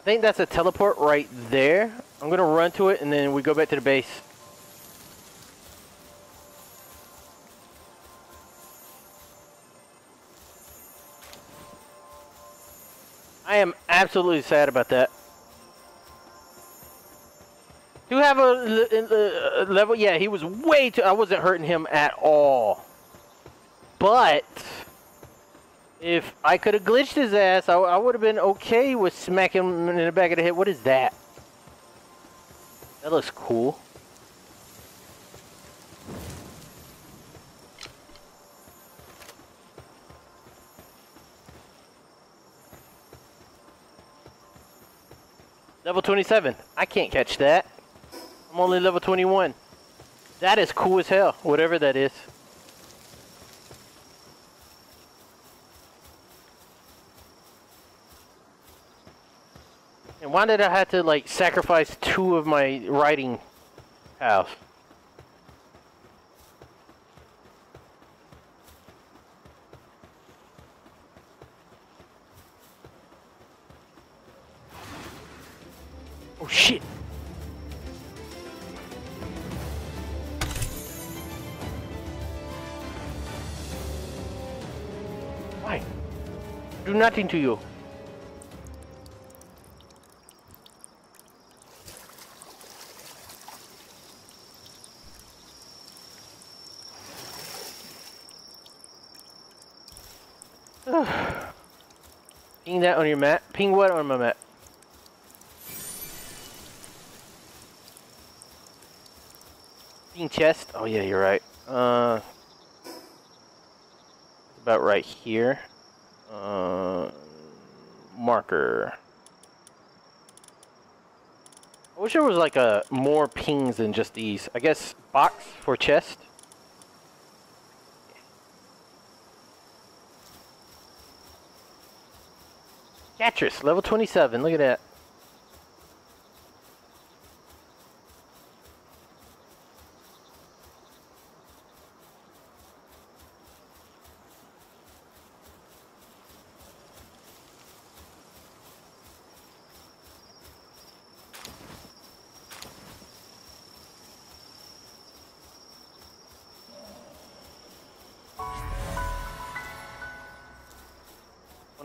think that's a teleport right there. I'm gonna run to it and then we go back to the base. I am absolutely sad about that. Do have a, a level? Yeah, he was way too. I wasn't hurting him at all. But if I could have glitched his ass, I, I would have been okay with smacking him in the back of the head. What is that? That looks cool. Level 27. I can't catch that. I'm only level 21. That is cool as hell, whatever that is. And why did I have to like sacrifice two of my riding house? Oh shit! Do nothing to you. [SIGHS] Ping that on your mat. Ping what on my mat? Ping chest? Oh yeah, you're right. Uh, about right here. Marker. I wish there was like a more pings than just these. I guess box for chest. Katress, level 27. Look at that.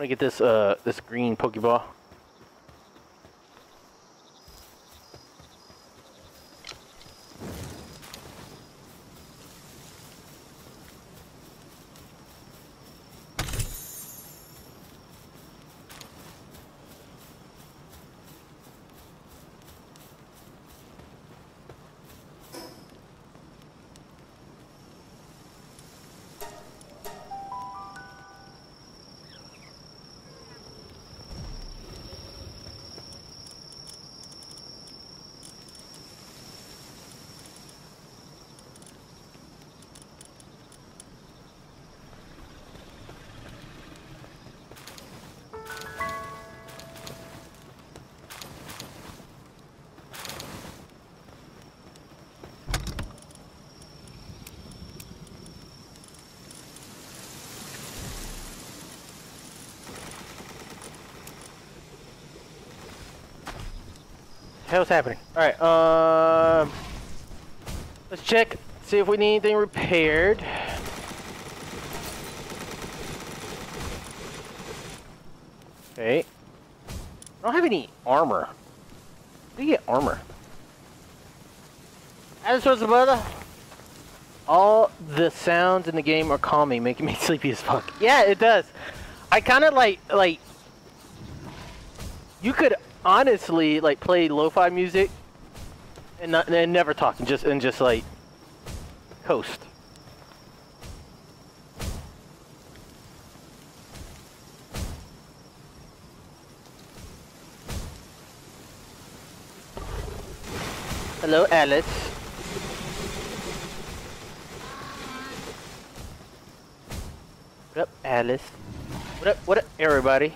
Get this uh this green Pokeball. Hell's happening? Alright, um... Let's check, see if we need anything repaired. Okay. I don't have any armor. You get armor? As was brother. All the sounds in the game are calming, making me [LAUGHS] sleepy as fuck. Yeah, it does. I kind of like, like, you could honestly like play lo-fi music and not and never talk and just and just like coast. Hello, Alice. What up, Alice? What up, what up, everybody?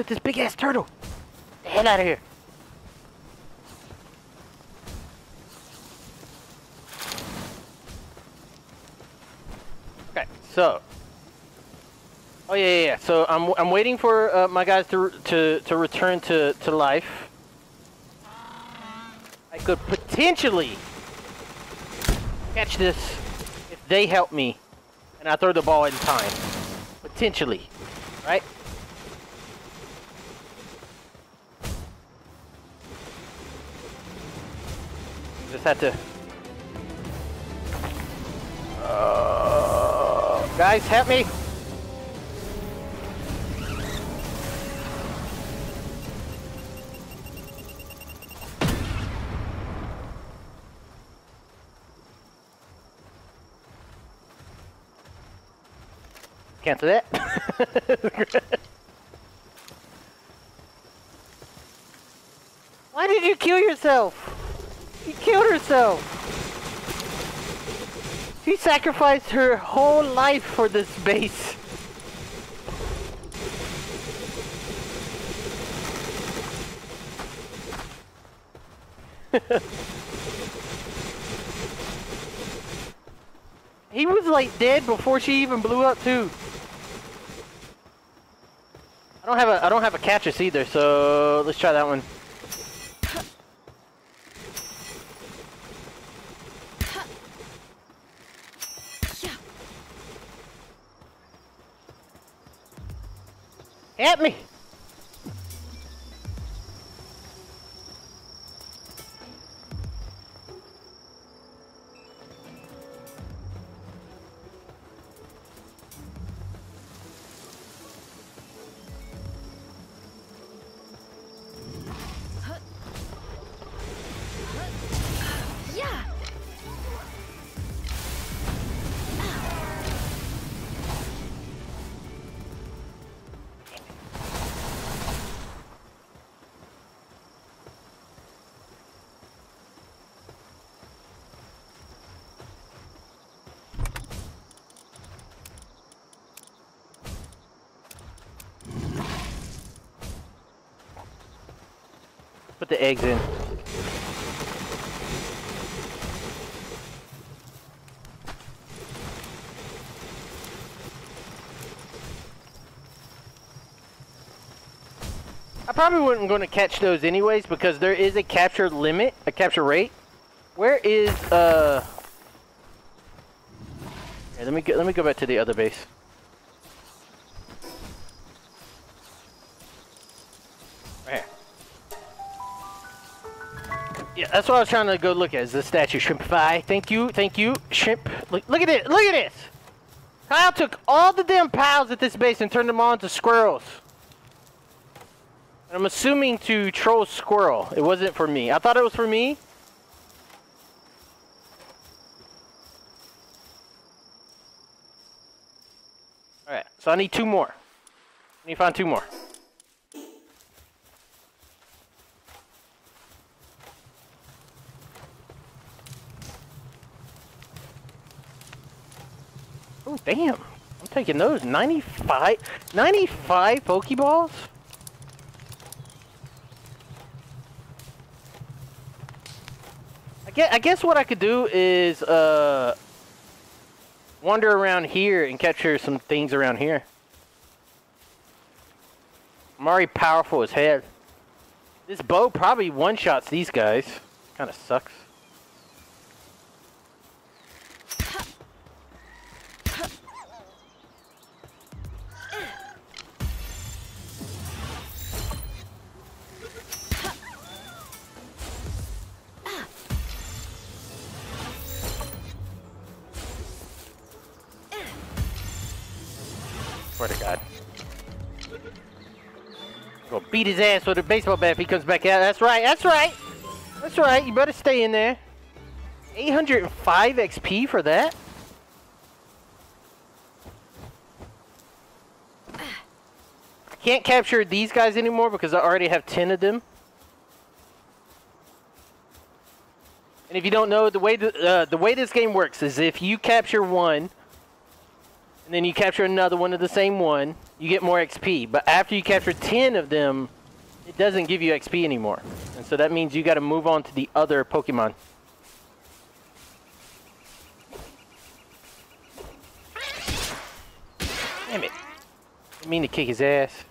Just this big ass turtle. hell out of here. Okay, so. Oh yeah, yeah. yeah. So I'm I'm waiting for uh, my guys to to to return to to life. I could potentially catch this if they help me, and I throw the ball in time. Potentially, right? Just had to. Uh, guys, help me! Cancel that. [LAUGHS] Why did you kill yourself? Herself. She sacrificed her whole life for this base. [LAUGHS] he was like dead before she even blew up too. I don't have a I don't have a catches either, so let's try that one. Help me! Eggs in. I probably wasn't going to catch those anyways because there is a capture limit, a capture rate. Where is uh? Let me go, let me go back to the other base. That's what I was trying to go look at. Is the statue Shrimpify? Thank you, thank you, Shrimp. Look, look at it. Look at this. Kyle took all the damn pals at this base and turned them all into squirrels. And I'm assuming to troll squirrel. It wasn't for me. I thought it was for me. Alright, so I need two more. Need to find two more. Oh, damn. I'm taking those. 95, 95 Pokeballs? I guess, I guess what I could do is uh, wander around here and capture some things around here. I'm already powerful as hell. This bow probably one-shots these guys. Kind of sucks. Swear to God. Gonna beat his ass with a baseball bat if he comes back out. That's right, that's right. That's right, you better stay in there. 805 XP for that? Can't capture these guys anymore because I already have 10 of them. And if you don't know, the way uh, the way this game works is if you capture one, and then you capture another one of the same one, you get more XP. But after you capture 10 of them, it doesn't give you XP anymore. And so that means you got to move on to the other Pokemon. Damn it. I mean to kick his ass.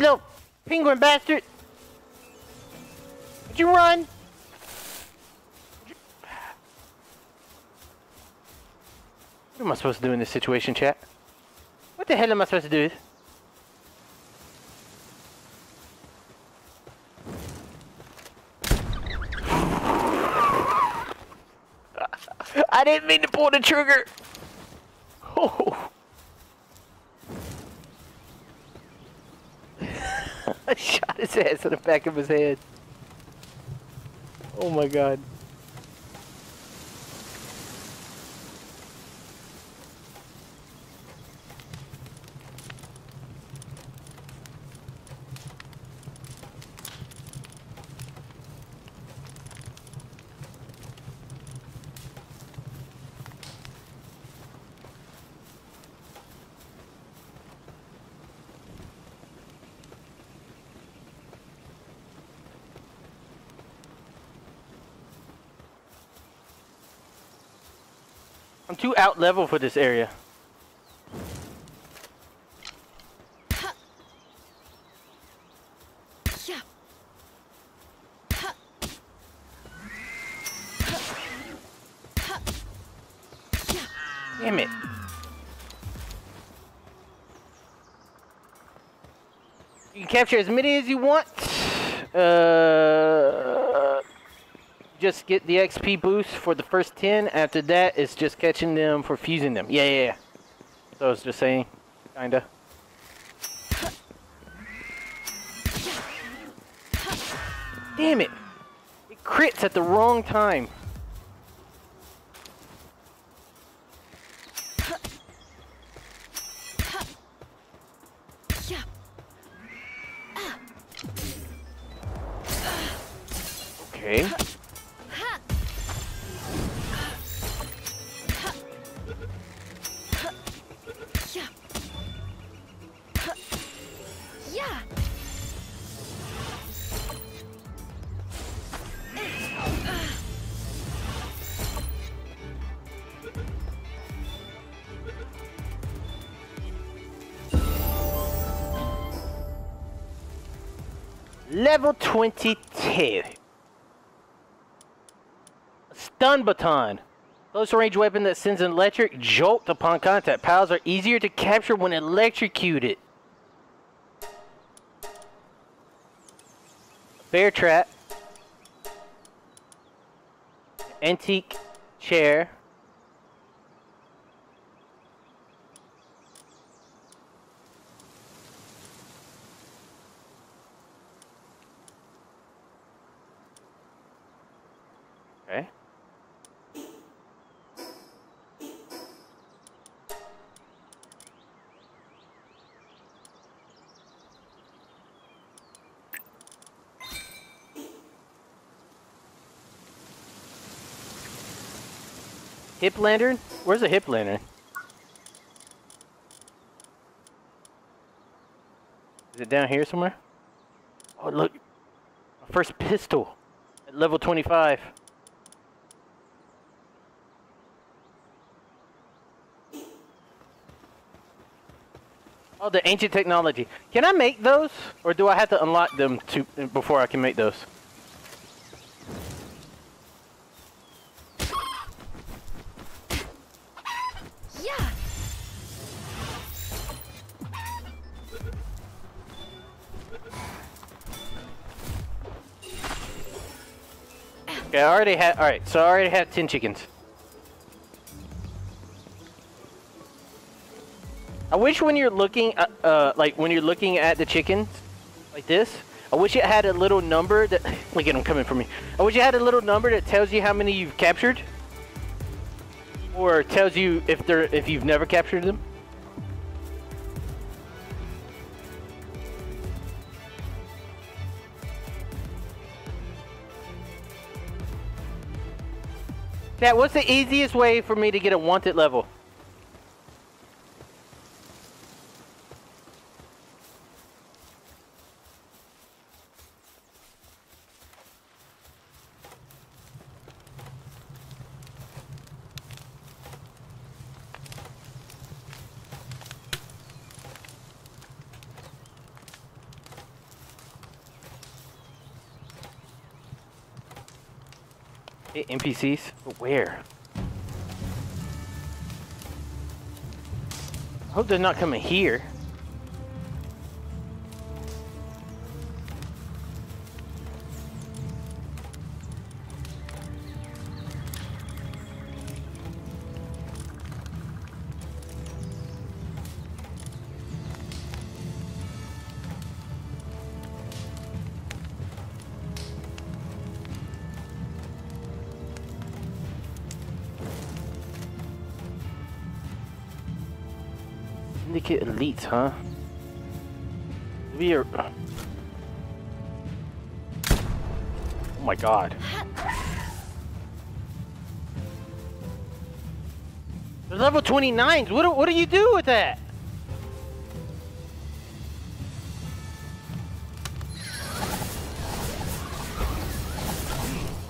You little penguin bastard! Did you run? What am I supposed to do in this situation, chat? What the hell am I supposed to do? [LAUGHS] I didn't mean to pull the trigger! [LAUGHS] Oh. I [LAUGHS] shot his ass in the back of his head. Oh my god. I'm too out level for this area. Damn it. You can capture as many as you want. Uh, just get the XP boost for the first 10. After that, it's just catching them for fusing them. Yeah, yeah, yeah. So I was just saying, kinda. Damn it! It crits at the wrong time. 22. Stun baton. Close range weapon that sends an electric jolt upon contact. Pals are easier to capture when electrocuted. Bear trap. Antique chair. Okay. Hip lantern? Where's the hip lantern? Is it down here somewhere? Oh, look. My first pistol at level 25. Oh, the ancient technology. Can I make those? Or do I have to unlock them to before I can make those? Already. Alright, so I already had 10 chickens. I wish when you're looking, uh, uh, like when you're looking at the chickens, like this, I wish it had a little number that. [LAUGHS] Look at them coming for me. I wish it had a little number that tells you how many you've captured, or tells you if they're if you've never captured them. Chat, what's the easiest way for me to get a wanted level? NPCs? Where? I hope they're not coming here. Elite, huh? We are. Uh, oh my god. They're level 29s. What do, what do you do with that?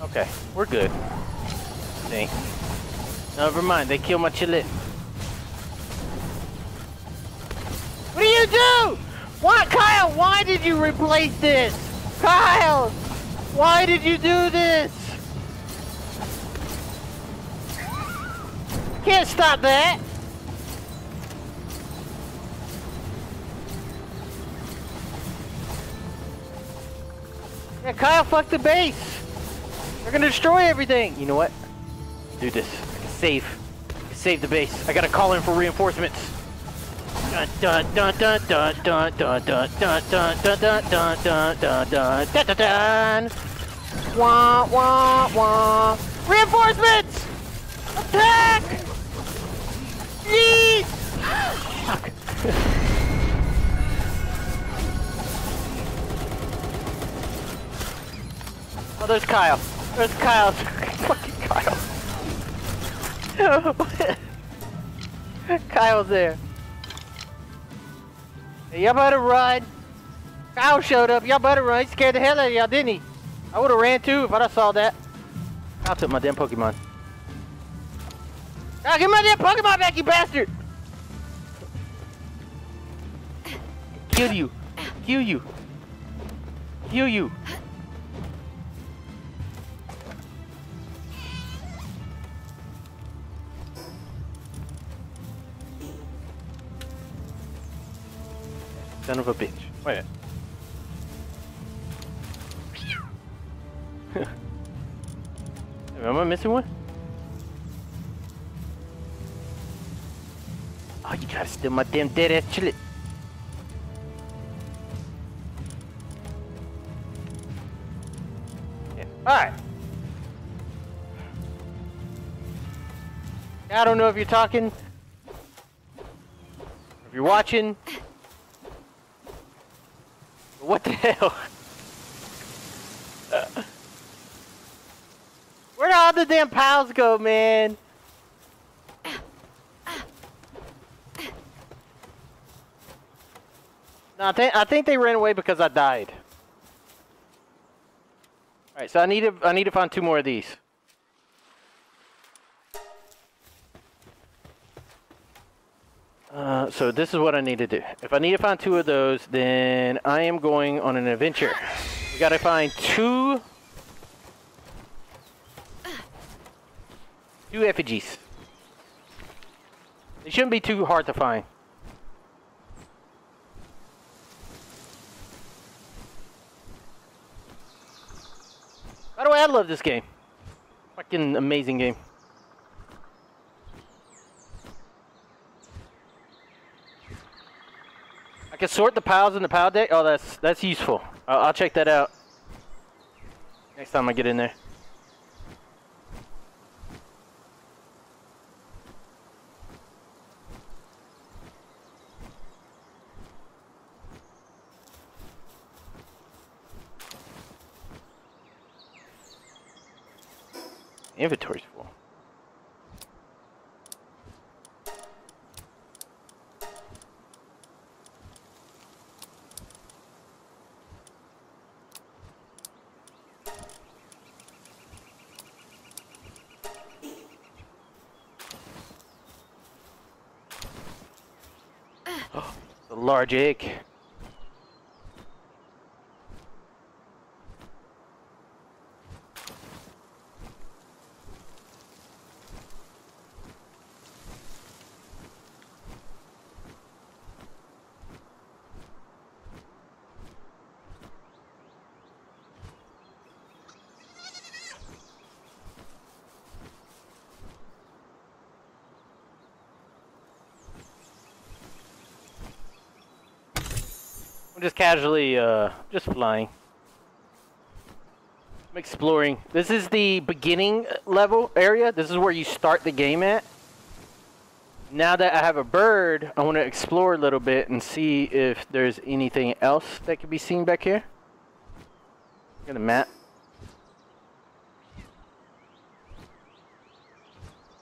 Okay, we're good. Dang. Never mind, they killed my Chillet. What do you do? What, Kyle? Why did you replace this? Kyle, why did you do this? Can't stop that. Yeah, Kyle fuck the base. They're gonna destroy everything. You know what? Do this. Save. Save the base. I gotta call in for reinforcements. Wah wah wah Reinforcements! Attack! Yeet! Fuck. oh, there's Kyle. There's Kyle. Fucking Kyle. Kyle's there. Y'all better run. Kyle showed up. Y'all better run. He scared the hell out of y'all, didn't he? I would have ran too if I'd have saw that. Kyle took my damn Pokemon. Kyle, get my damn Pokemon back, you bastard! Kill you. Kill you. Kill you. Son of a bitch. Oh, Wait. [LAUGHS] Am I missing one? Oh, you gotta steal my damn dead ass Chillet. Yeah. Alright. I don't know if you're talking, if you're watching, [LAUGHS] what the hell? Where'd all the damn pals go, man? No, I think I think they ran away because I died. All right, so I need to I need to find two more of these. Uh, so this is what I need to do. If I need to find two of those, then I am going on an adventure. We gotta find two... Two effigies. They shouldn't be too hard to find. By the way, I love this game. Fucking amazing game. Can sort the piles in the Paldeck. Oh, that's that's useful. I'll, I'll check that out next time I get in there. Inventory's full. the large egg. I'm just casually, uh, just flying. I'm exploring. This is the beginning level area. This is where you start the game at. Now that I have a bird, I want to explore a little bit and see if there's anything else that can be seen back here. Got a map.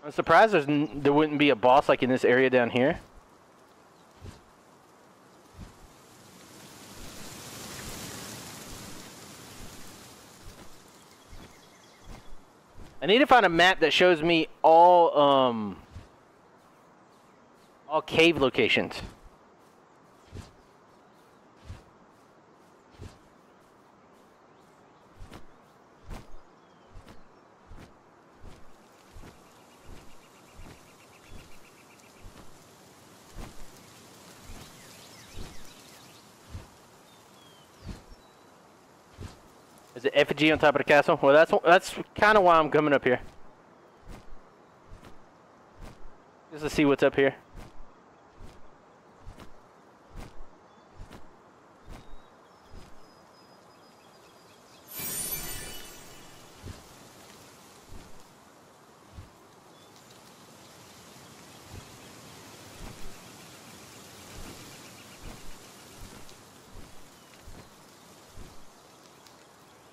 I'm surprised there wouldn't be a boss like in this area down here. I need to find a map that shows me all um all cave locations. Effigy on top of the castle? Well, that's that's kind of why I'm coming up here. Just to see what's up here.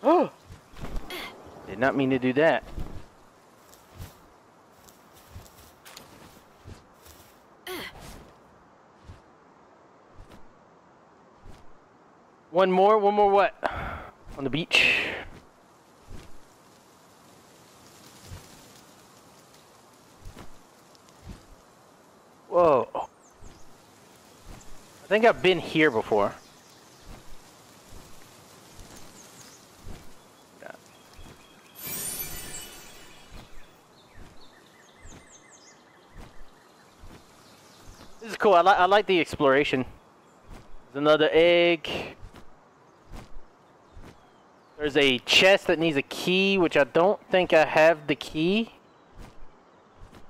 Oh! Did mean to do that. One more, one more what? On the beach. Whoa. I think I've been here before. Cool. I, li I like the exploration. There's another egg. There's a chest that needs a key, which I don't think I have the key.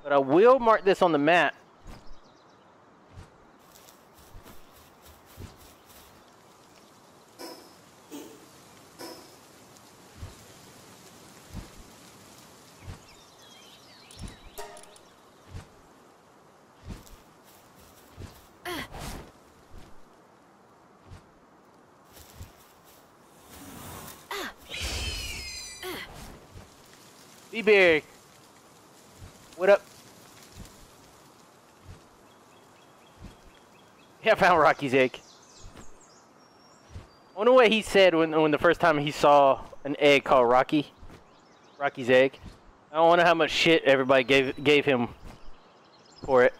But I will mark this on the map. B-Bear. What up? Yeah, I found Rocky's egg. I wonder what he said when, when the first time he saw an egg called Rocky. Rocky's egg. I don't wonder how much shit everybody gave gave him for it.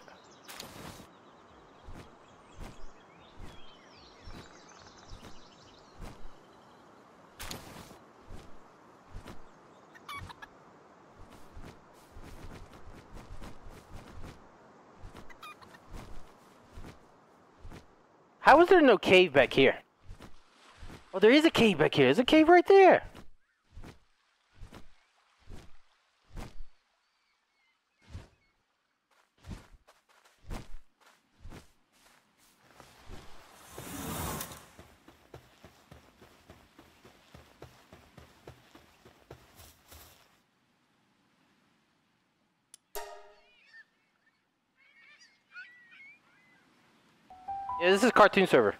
Is there no cave back here? Oh, there is a cave back here. There's a cave right there. This is Cartoonz server.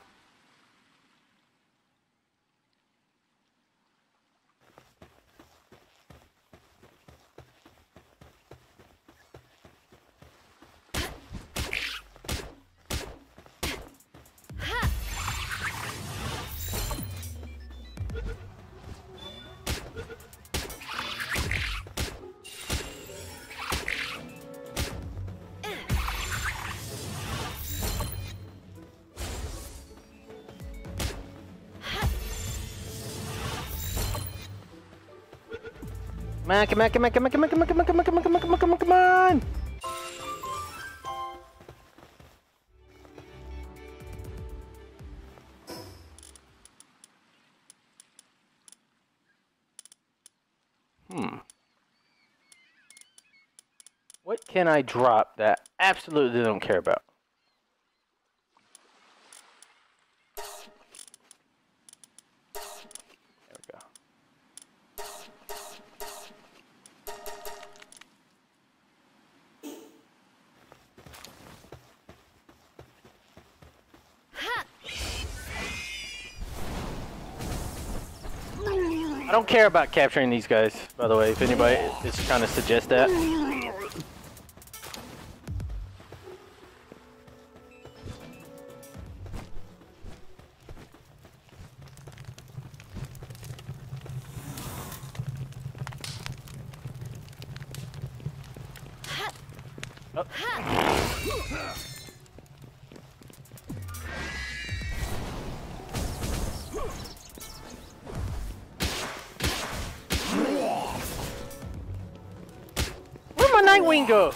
On, come on, come on, come on, come on, come on, come on, come on, come on, come on, come on, come on, come on! Hmm. What can I drop that I absolutely don't care about? Don't care about capturing these guys, by the way, if anybody is trying to suggest that. Where'd Nitewing?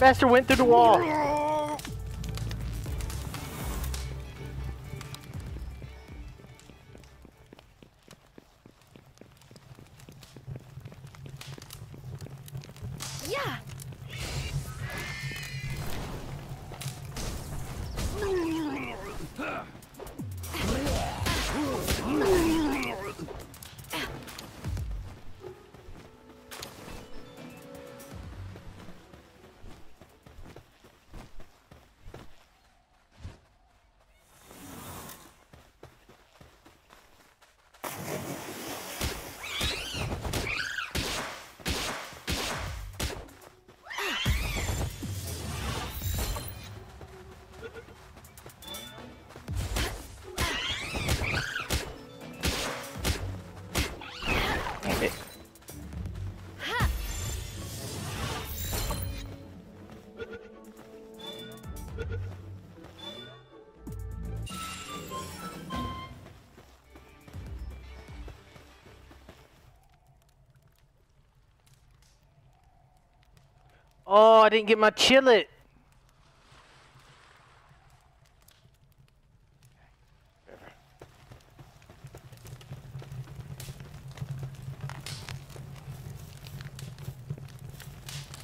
Bastard went through the wall. Didn't get my Chillet.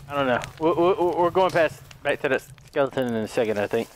I don't know. We're, we're, we're going past back to the skeleton in a second, I think.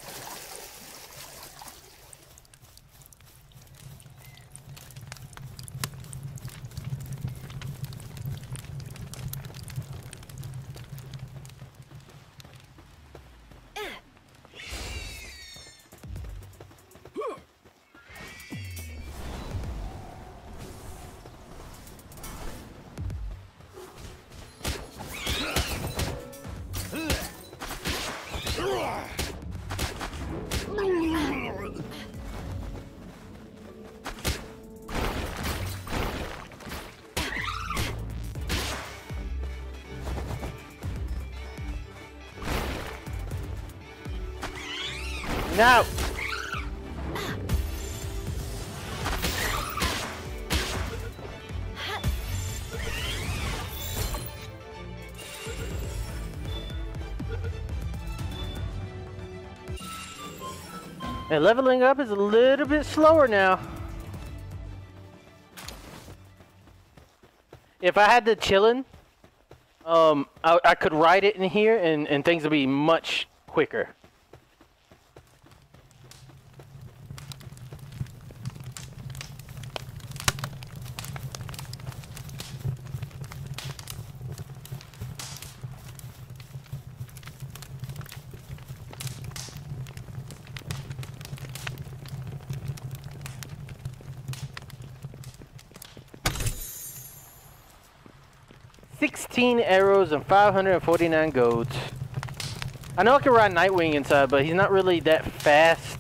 Leveling up is a little bit slower now. If I had the chillin', um, I, I could ride it in here and, and things would be much quicker. 549 golds. I know I can ride Nitewing inside, but he's not really that fast.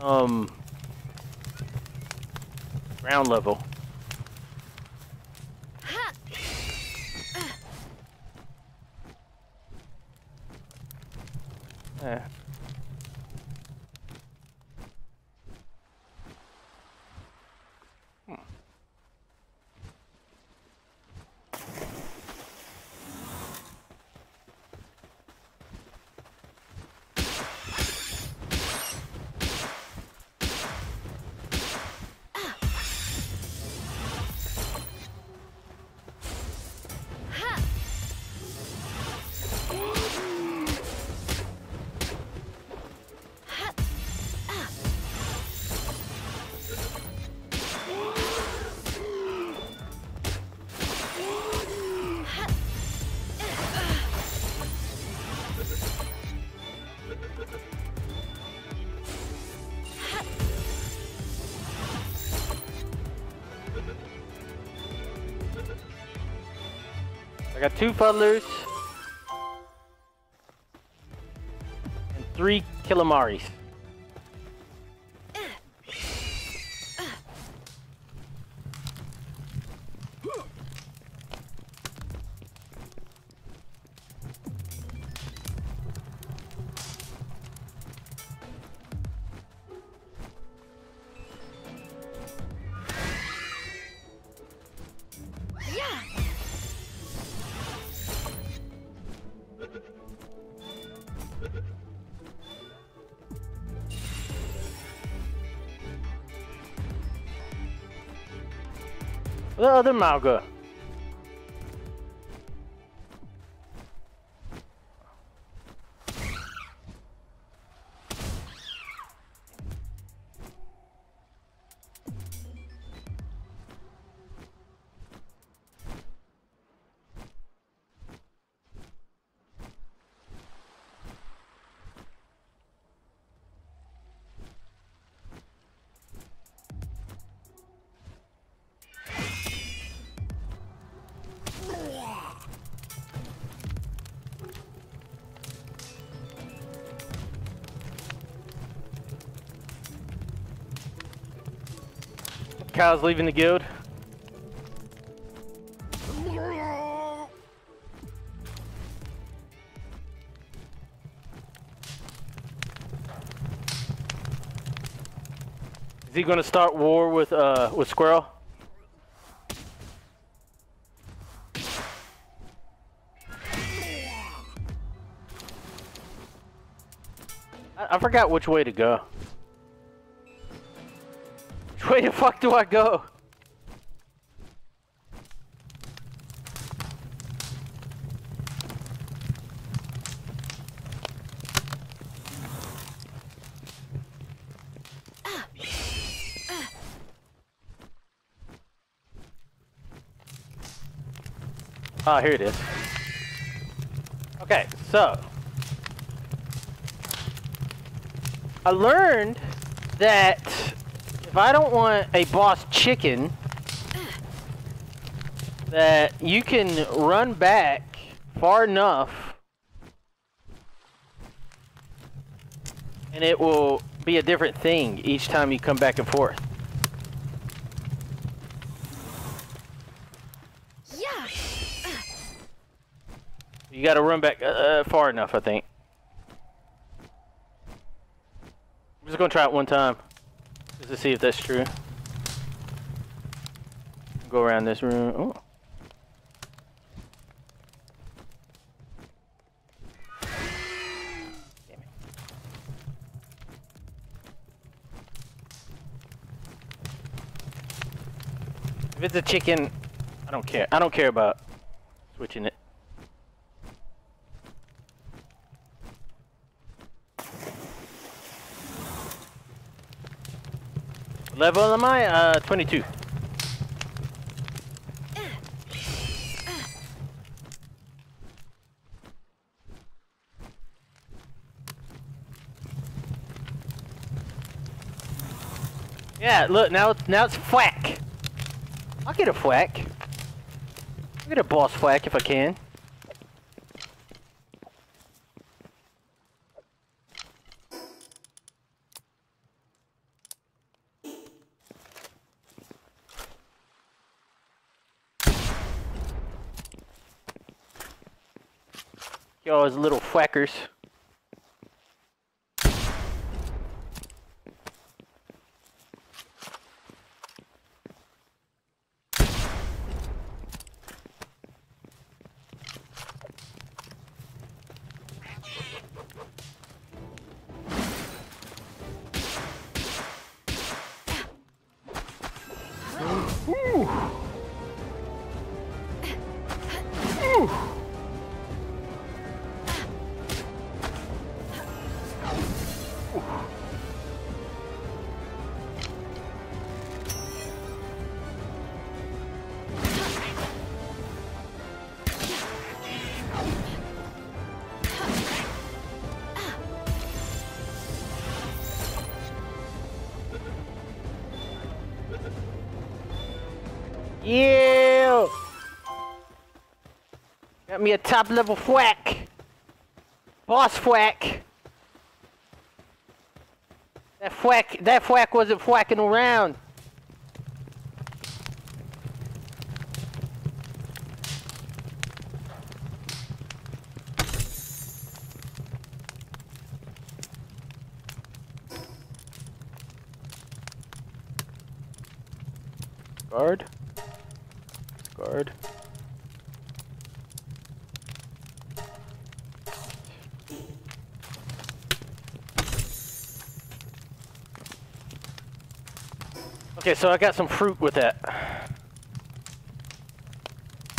Um, ground level. Two fuddlers and three Killamaris. The other Malga. Kyle's leaving the guild. Is he gonna start war with uh with Squirrel? I, I forgot which way to go. Way the fuck do I go? Ah, here it is. Okay, so I learned that if I don't want a boss chicken, that you can run back far enough and it will be a different thing each time you come back and forth. Yeah! You gotta run back uh, uh, far enough, I think. I'm just gonna try it one time, just to see if that's true. Go around this room. Oh. If it's a chicken, I don't care. I don't care about switching it. Level am I? Uh, 22. Yeah, look, now it's, now it's whack. I'll get a whack. Get a boss flack if I can. Yo, his little me a top level thwack. Boss thwack. That thwack, that thwack wasn't thwacking around. Guard. Guard. Okay, so I got some fruit with that.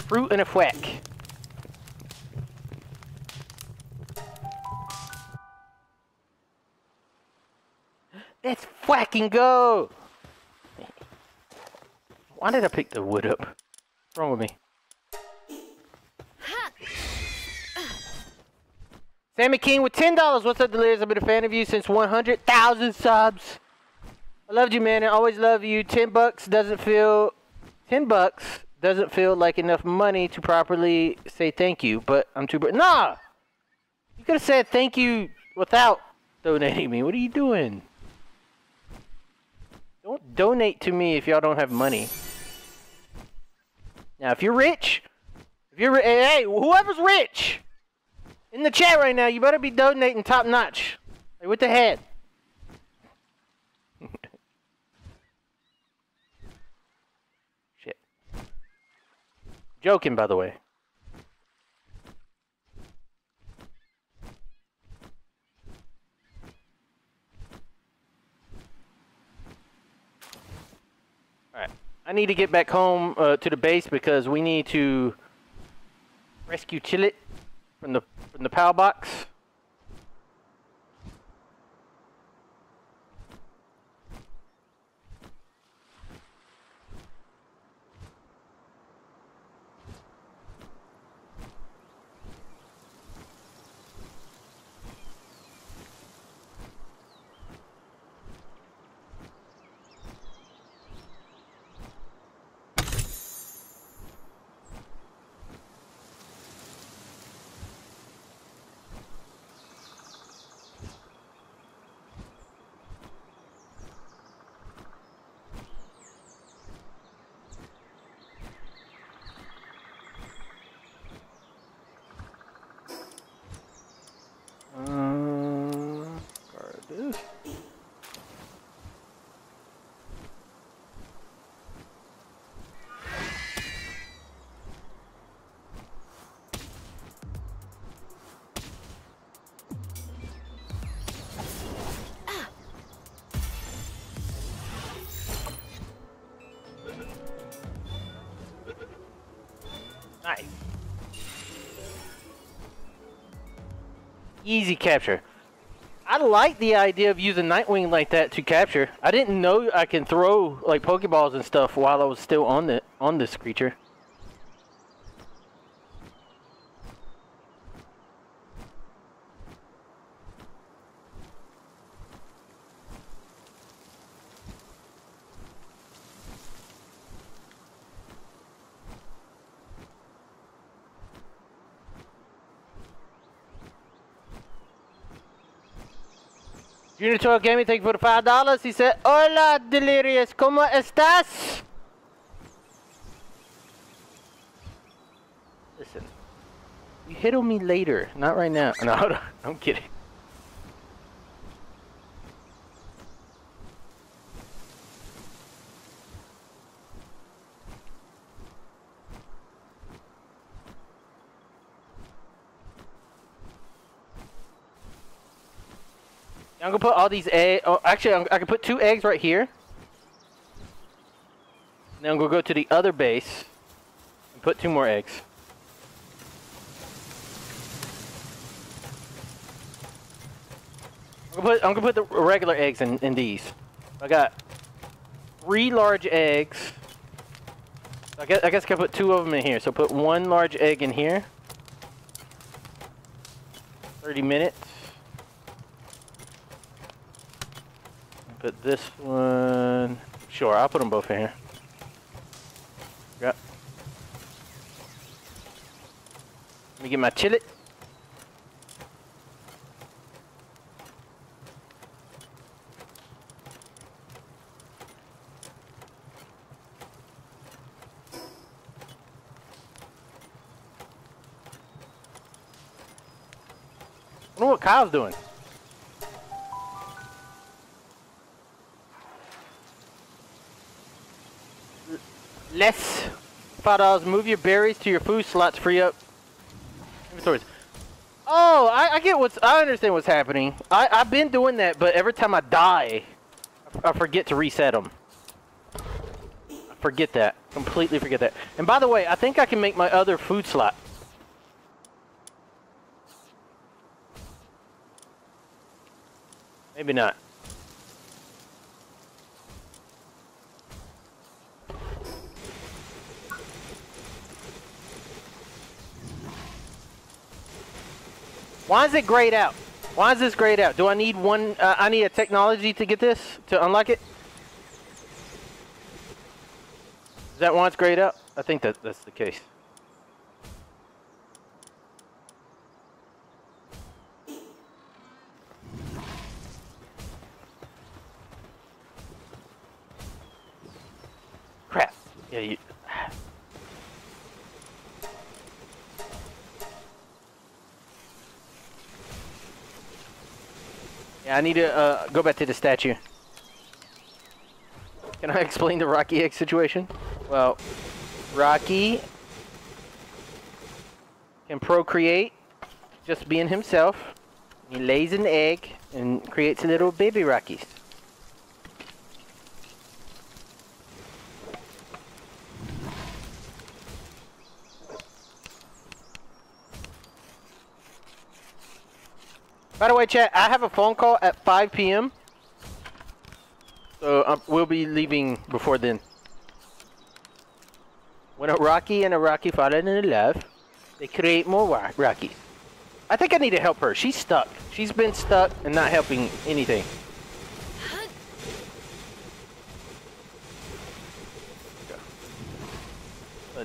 Fruit and a whack. Let's fucking go! Why did I pick the wood up? What's wrong with me? Sammy King with ten dollars. What's up, Delirious? I've been a fan of you since one hundred thousand subs. I loved you, man. I always love you. Ten bucks doesn't feel ten bucks doesn't feel like enough money to properly say thank you, but I'm too. Br- nah, you could have said thank you without donating me. What are you doing? Don't donate to me if y'all don't have money. Now, if you're rich, if you're hey, whoever's rich in the chat right now, you better be donating top notch. Like with the head. Joking, by the way. Alright. I need to get back home uh, to the base because we need to rescue Chillet from the from the PAL box. Easy capture. I like the idea of using Nitewing like that to capture. I didn't know I can throw like Pokeballs and stuff while I was still on the on this creature. Junior 12 Gaming, thank you for the five dollars. He said, Hola, Delirious, ¿cómo estás? Listen, you hit on me later, not right now. [LAUGHS] No, I'm kidding. Gonna put all these eggs. Oh, actually, I'm, I can put two eggs right here. Then I'm gonna go to the other base and put two more eggs. I'm gonna put, I'm gonna put the regular eggs in, in these. I got three large eggs. I guess I guess I can put two of them in here. So put one large egg in here. 30 minutes. Put this one. Sure, I'll put them both in here. Yep. Let me get my chili. I wonder what Kyle's doing. Less five dollars. Move your berries to your food slots. Free up inventories. Oh, I, I get what's. I understand what's happening. I I've been doing that, but every time I die, I, I forget to reset them. I forget that. Completely forget that. And by the way, I think I can make my other food slot. Maybe not. Why is it grayed out? Why is this grayed out? Do I need one? Uh, I need a technology to get this to unlock it. Is that why it's grayed out? I think that that's the case. Crap. Yeah, you. Yeah, I need to uh, go back to the statue. Can I [LAUGHS] explain the Rocky egg situation? Well, Rocky can procreate just being himself. He lays an egg and creates a little baby Rockies. By the way, chat, I have a phone call at 5 p.m. So um, we'll be leaving before then. When a Rocky and a Rocky fall in love, they create more Rockies. I think I need to help her. She's stuck. She's been stuck and not helping anything.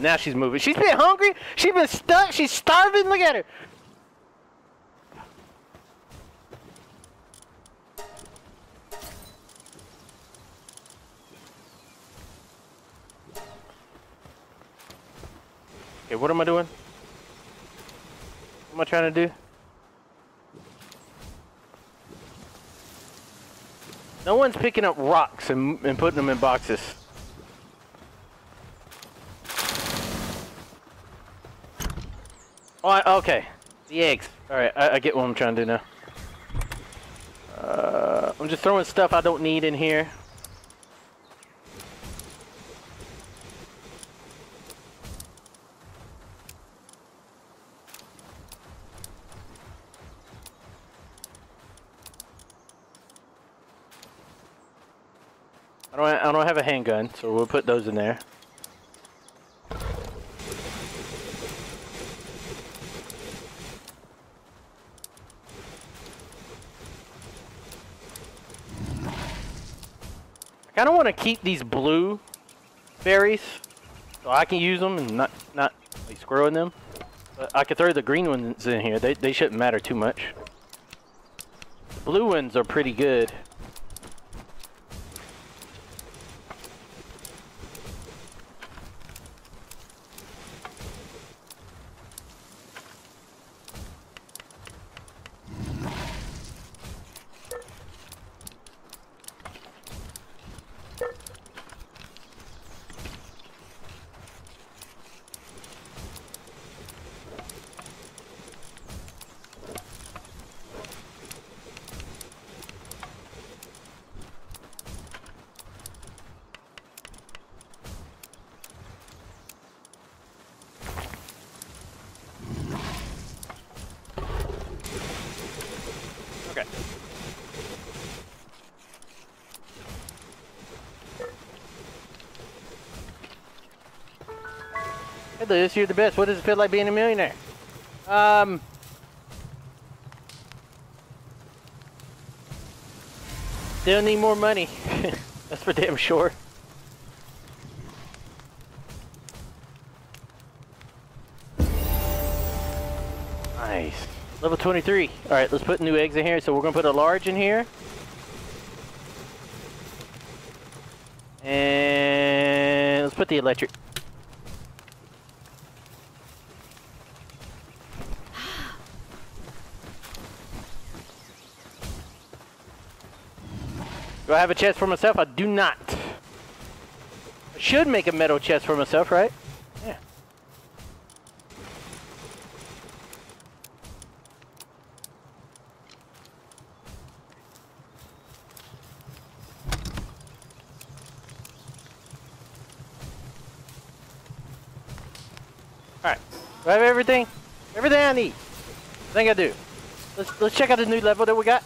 Now she's moving. She's been hungry. She's been stuck. She's starving. Look at her. Okay, what am I doing? What am I trying to do? No one's picking up rocks and, and putting them in boxes. Oh, I, okay. The eggs. Alright, I, I get what I'm trying to do now. Uh, I'm just throwing stuff I don't need in here. I don't, I don't have a handgun, so we'll put those in there. I kind of want to keep these blue berries so I can use them and not not like screwing them. But I could throw the green ones in here. They they shouldn't matter too much. blue ones are pretty good. Liz, you're the best. What does it feel like being a millionaire? Um. Still need more money. [LAUGHS] That's for damn sure. Nice. Level 23. Alright, let's put new eggs in here. So we're going to put a large in here. And let's put the electric. Have a chest for myself? I do not. I should make a metal chest for myself, right? Yeah. Alright. Do I have everything? Everything I need. I think I do. Let's let's check out the new level that we got.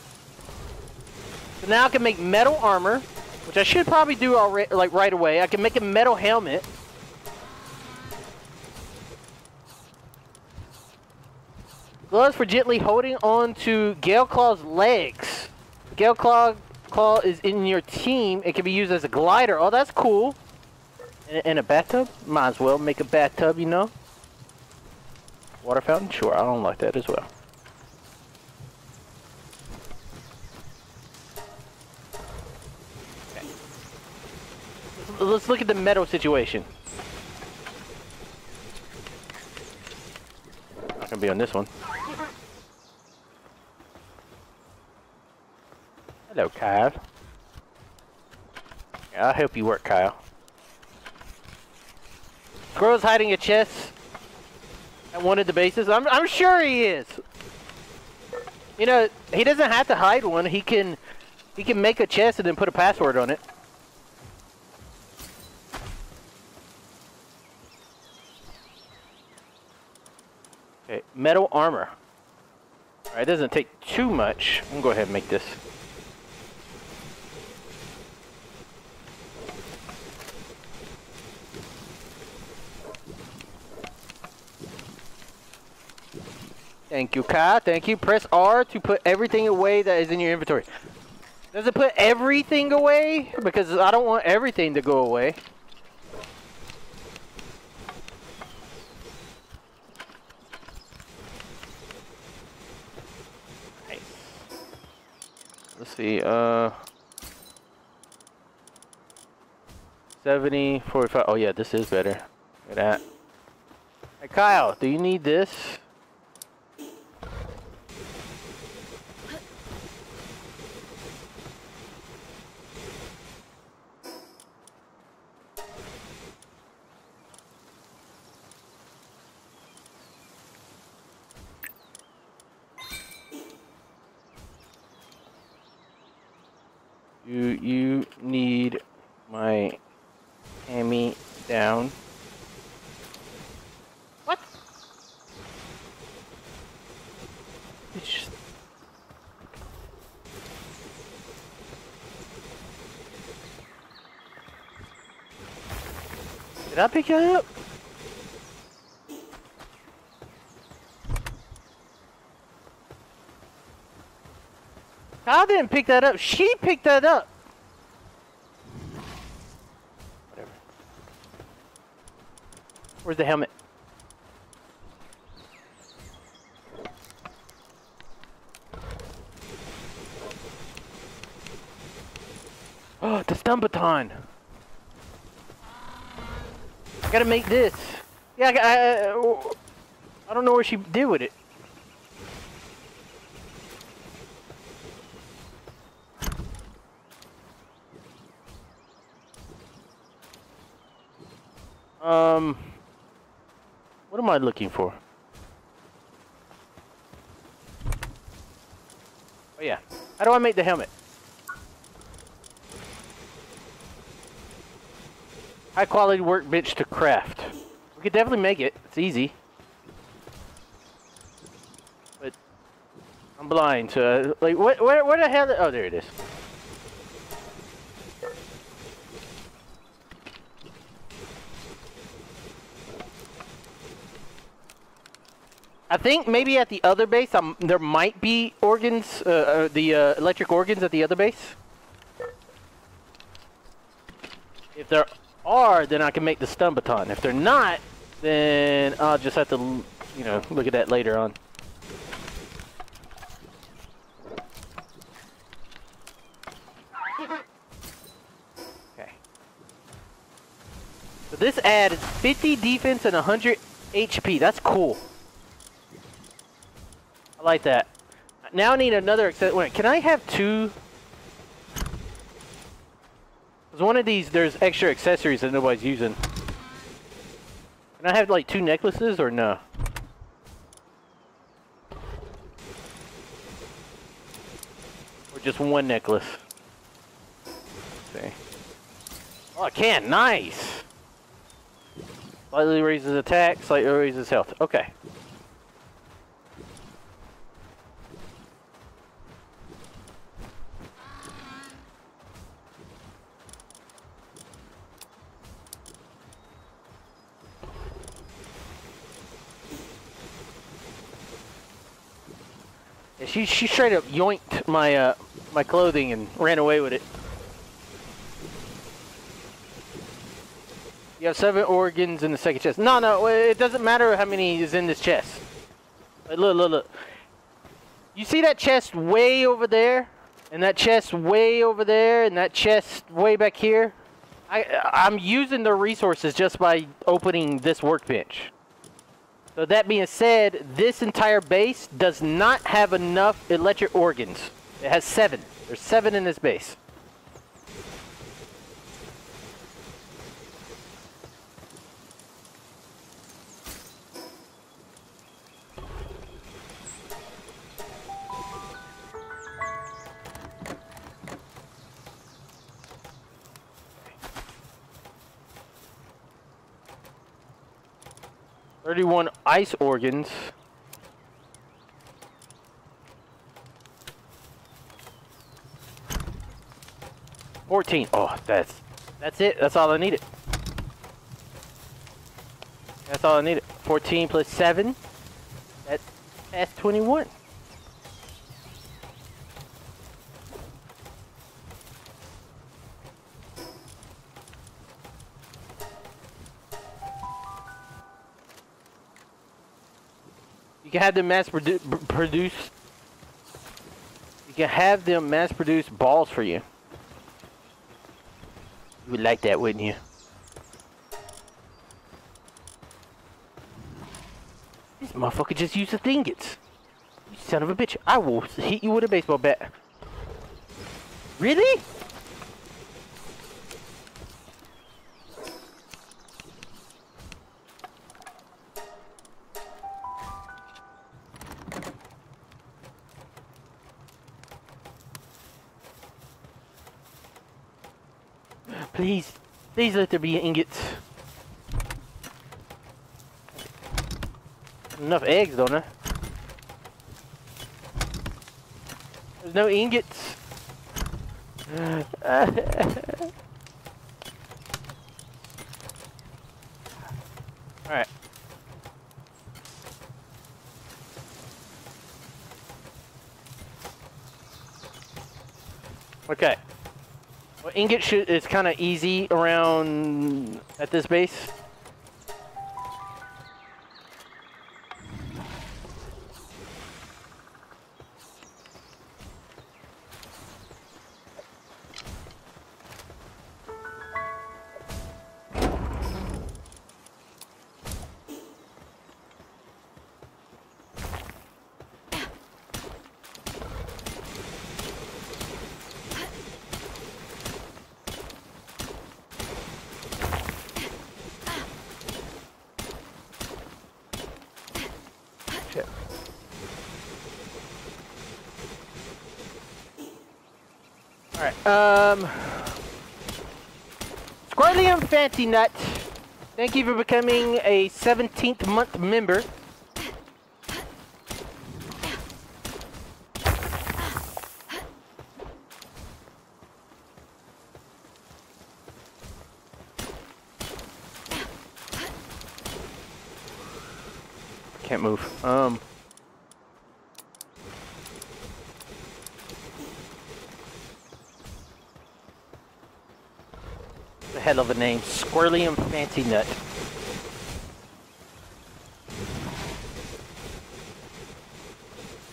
Now I can make metal armor, which I should probably do already, like right away. I can make a metal helmet. Gloves for gently holding on to Galeclaw's legs. Galeclaw, Claw is in your team. It can be used as a glider. Oh, that's cool. In, in a bathtub? Might as well make a bathtub, you know? Water fountain? Sure, I don't like that as well. Let's- look at the metal situation. Not gonna be on this one. Hello, Kyle. I'll help you work, Kyle. Squirrel's hiding a chest at one of the bases. I'm, I'm sure he is. You know, he doesn't have to hide one. He can, he can make a chest and then put a password on it. Metal armor. Alright, it doesn't take too much. I'm gonna go ahead and make this. Thank you, Kai. Thank you. Press R to put everything away that is in your inventory. Does it put everything away? Because I don't want everything to go away. See, uh... 70, 45, oh yeah, this is better. Look at that. Hey Kyle, do you need this? Do you need my hammy down? What? Did I pick it up? I didn't pick that up. She picked that up. Whatever. Where's the helmet? Oh, the stun baton. I gotta make this. Yeah, I, I, I don't know where she did with it. Um, what am I looking for? Oh yeah, how do I make the helmet? High quality workbench to craft. We could definitely make it. It's easy. But I'm blind, so uh, like, what, where, where the hell? Oh, there it is. I think maybe at the other base, um, there might be organs, uh, uh, the uh, electric organs at the other base. If there are, then I can make the stun baton. If they're not, then I'll just have to, you know, look at that later on. Okay. So this ad is 50 defense and 100 HP. That's cool. Like that. Now I need another access. Wait, can I have two? Because one of these, there's extra accessories that nobody's using. Can I have like two necklaces or no? Or just one necklace? See. Oh, I can. Nice. Slightly raises attack, slightly raises health. Okay. She she straight up yoinked my uh my clothing and ran away with it. You have seven organs in the second chest. No, no, it doesn't matter how many is in this chest. Like, look, look, look. You see that chest way over there, and that chest way over there, and that chest way back here. I I'm using the resources just by opening this workbench. So that being said, this entire base does not have enough electric organs. It has seven. There's seven in this base. Thirty-one ice organs. Fourteen. Oh, that's that's it. That's all I needed. That's all I needed. Fourteen plus seven. That that's twenty-one. Can have them mass produ produce. You can have them mass produce balls for you. You would like that, wouldn't you? This motherfucker just used the ingots. You son of a bitch. I will hit you with a baseball bat. Really? Please, please let there be ingots. Enough eggs, don't I? There's no ingots. [LAUGHS] Alright. Okay. Well, ingot shoot is kind of easy around at this base. Nut, thank you for becoming a 17th month member. Can't move. Um... The hell of a name. Squirlium Fancy Nut.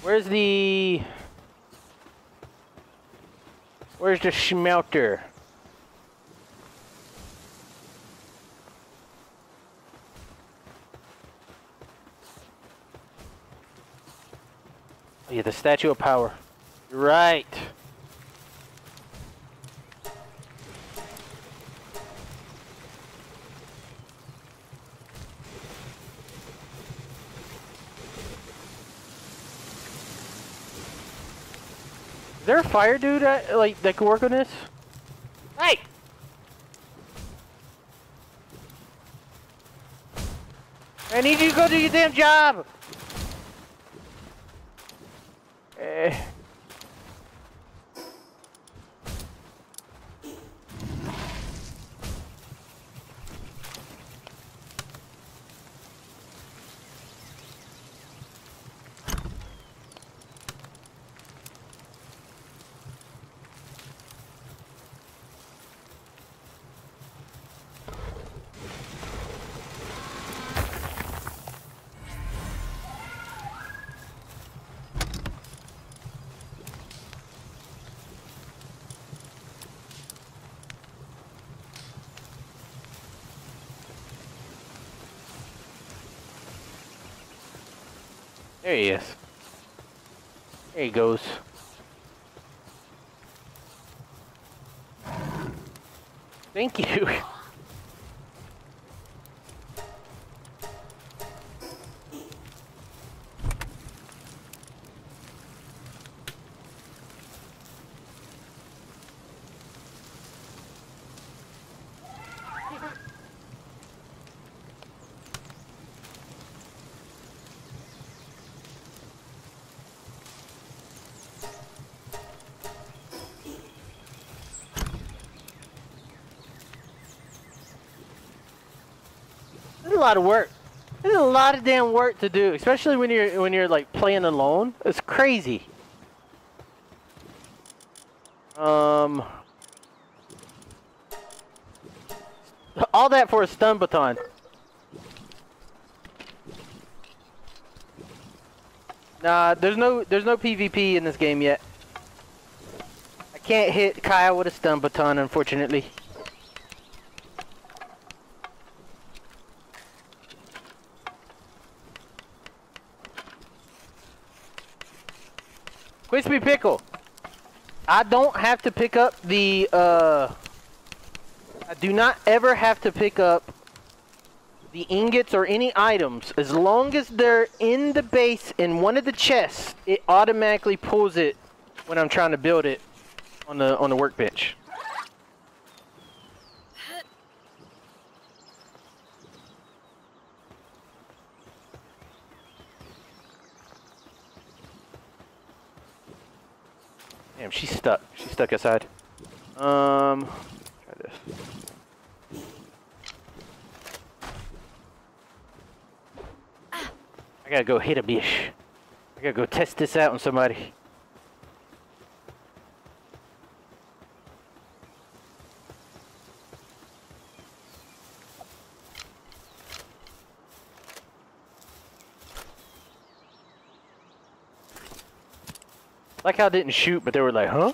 Where's the... Where's the schmelter? Oh, yeah, the Statue of Power. Right. Fire dude at, like that could work on this? Hey! I need you to go do your damn job! Eh. There he is. There he goes. Thank you. Lot of work. This is a lot of damn work to do, especially when you're when you're like playing alone. It's crazy. Um, all that for a stun baton. Nah, there's no there's no PvP in this game yet. I can't hit Kyle with a stun baton, unfortunately. Crispy Pickle. I don't have to pick up the, uh... I do not ever have to pick up the ingots or any items. As long as they're in the base in one of the chests, it automatically pulls it when I'm trying to build it on the on the workbench. Damn, she's stuck. Stuck outside. Um, try this. I gotta go hit a bish. I gotta go test this out on somebody. Like how I didn't shoot, but they were like, huh?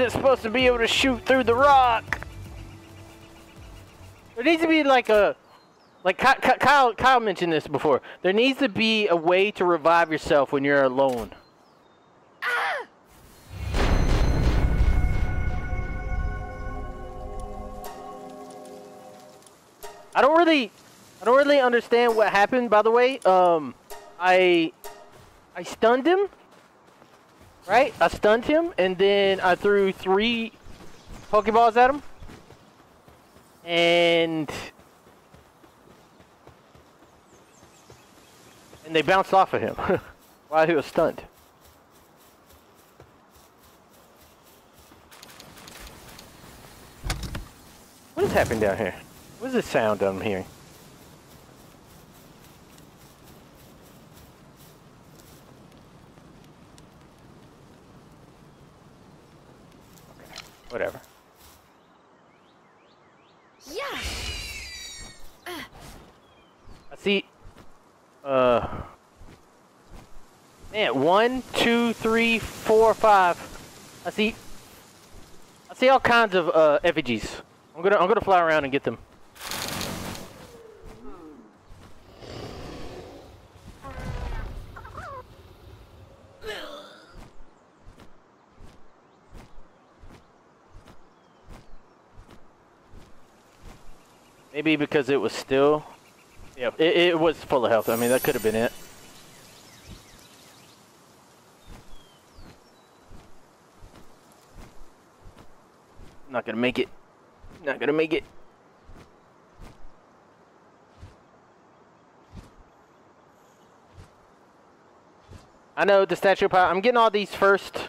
It wasn't supposed to be able to shoot through the rock. There needs to be like a, like Ky- Ky- Kyle, Kyle mentioned this before. There needs to be a way to revive yourself when you're alone. I don't really, I don't really understand what happened. By the way, um, I, I stunned him. Right, I stunned him, and then I threw three Pokeballs at him, and and they bounced off of him [LAUGHS] while he was stunned. What is happening down here? What is this sound I'm hearing? Whatever. Yeah. I see. Uh. Man, one, two, three, four, five. I see. I see all kinds of uh, effigies. I'm gonna I'm gonna fly around and get them. Maybe because it was still. Yeah, it, it was full of health. I mean, that could have been it. Not gonna make it. Not gonna make it. I know the statue of power. I'm getting all these first.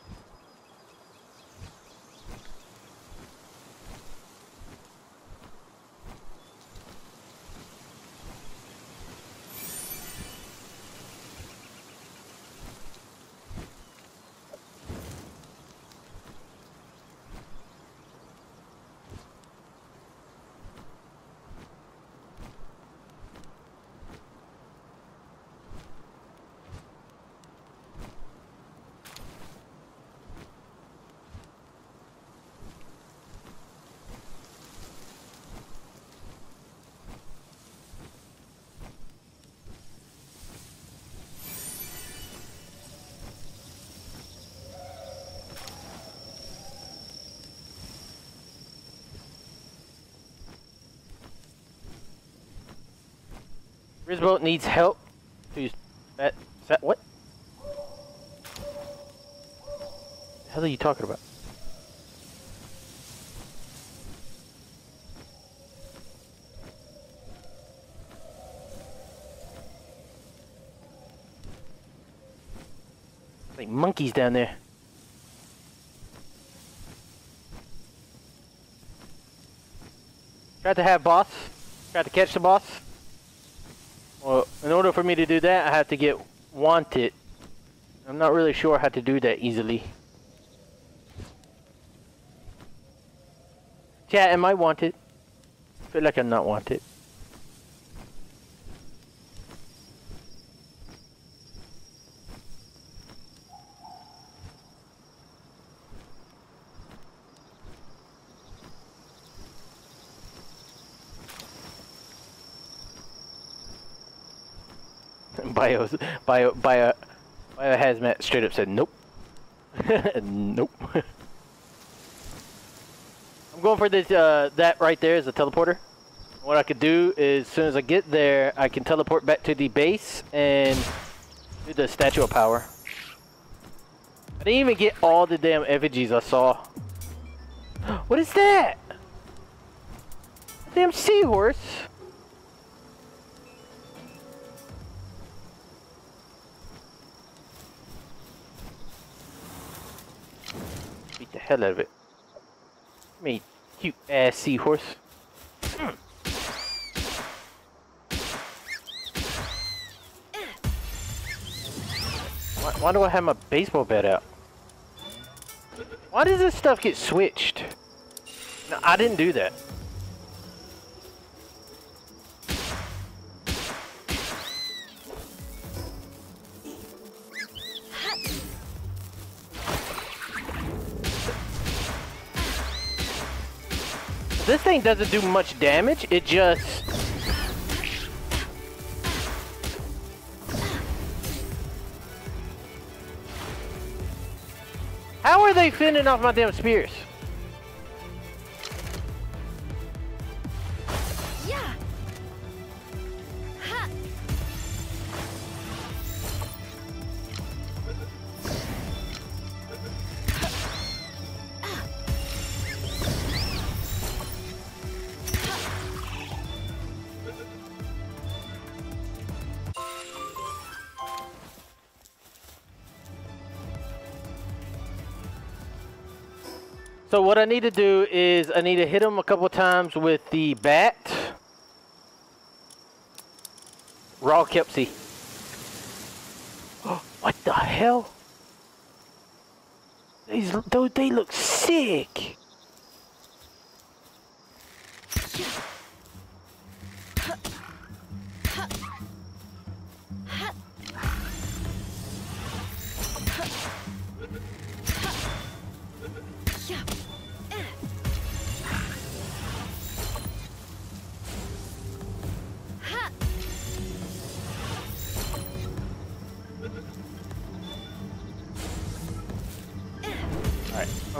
Grizzbolt needs help. Who's that? Is that what? The hell are you talking about? Like monkeys down there. Tried to have boss. Tried to catch the boss. In order for me to do that, I have to get wanted. I'm not really sure how to do that easily. Chat, am I wanted? I feel like I'm not wanted. Bio, bio, bio, bio hazmat straight up said nope. [LAUGHS] nope. [LAUGHS] I'm going for this. Uh, that right there is a teleporter. What I could do is, as soon as I get there, I can teleport back to the base and do the statue of power. I didn't even get all the damn effigies I saw. [GASPS] What is that? A damn seahorse. Hell out of it. Me, cute ass seahorse. Mm. Why, do I have my baseball bat out? Why does this stuff get switched? No, I didn't do that. This thing doesn't do much damage. It just How are they fending off my damn spears? So what I need to do is I need to hit him a couple times with the bat. Raw Kepsy. [GASPS] what the hell? These those they look sick. Yeah.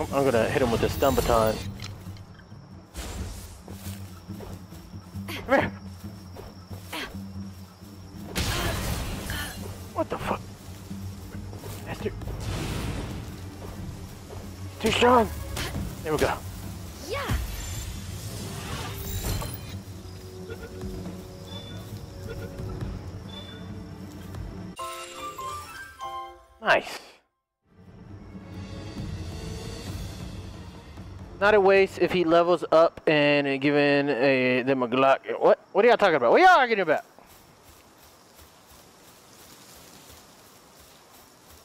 I'm, I'm gonna hit him with the stun baton. Come here. What the fuck? Bastard. Too strong. There we go. Not a waste if he levels up and given a them a Glock. What? What are y'all talking about? What are y'all arguing about?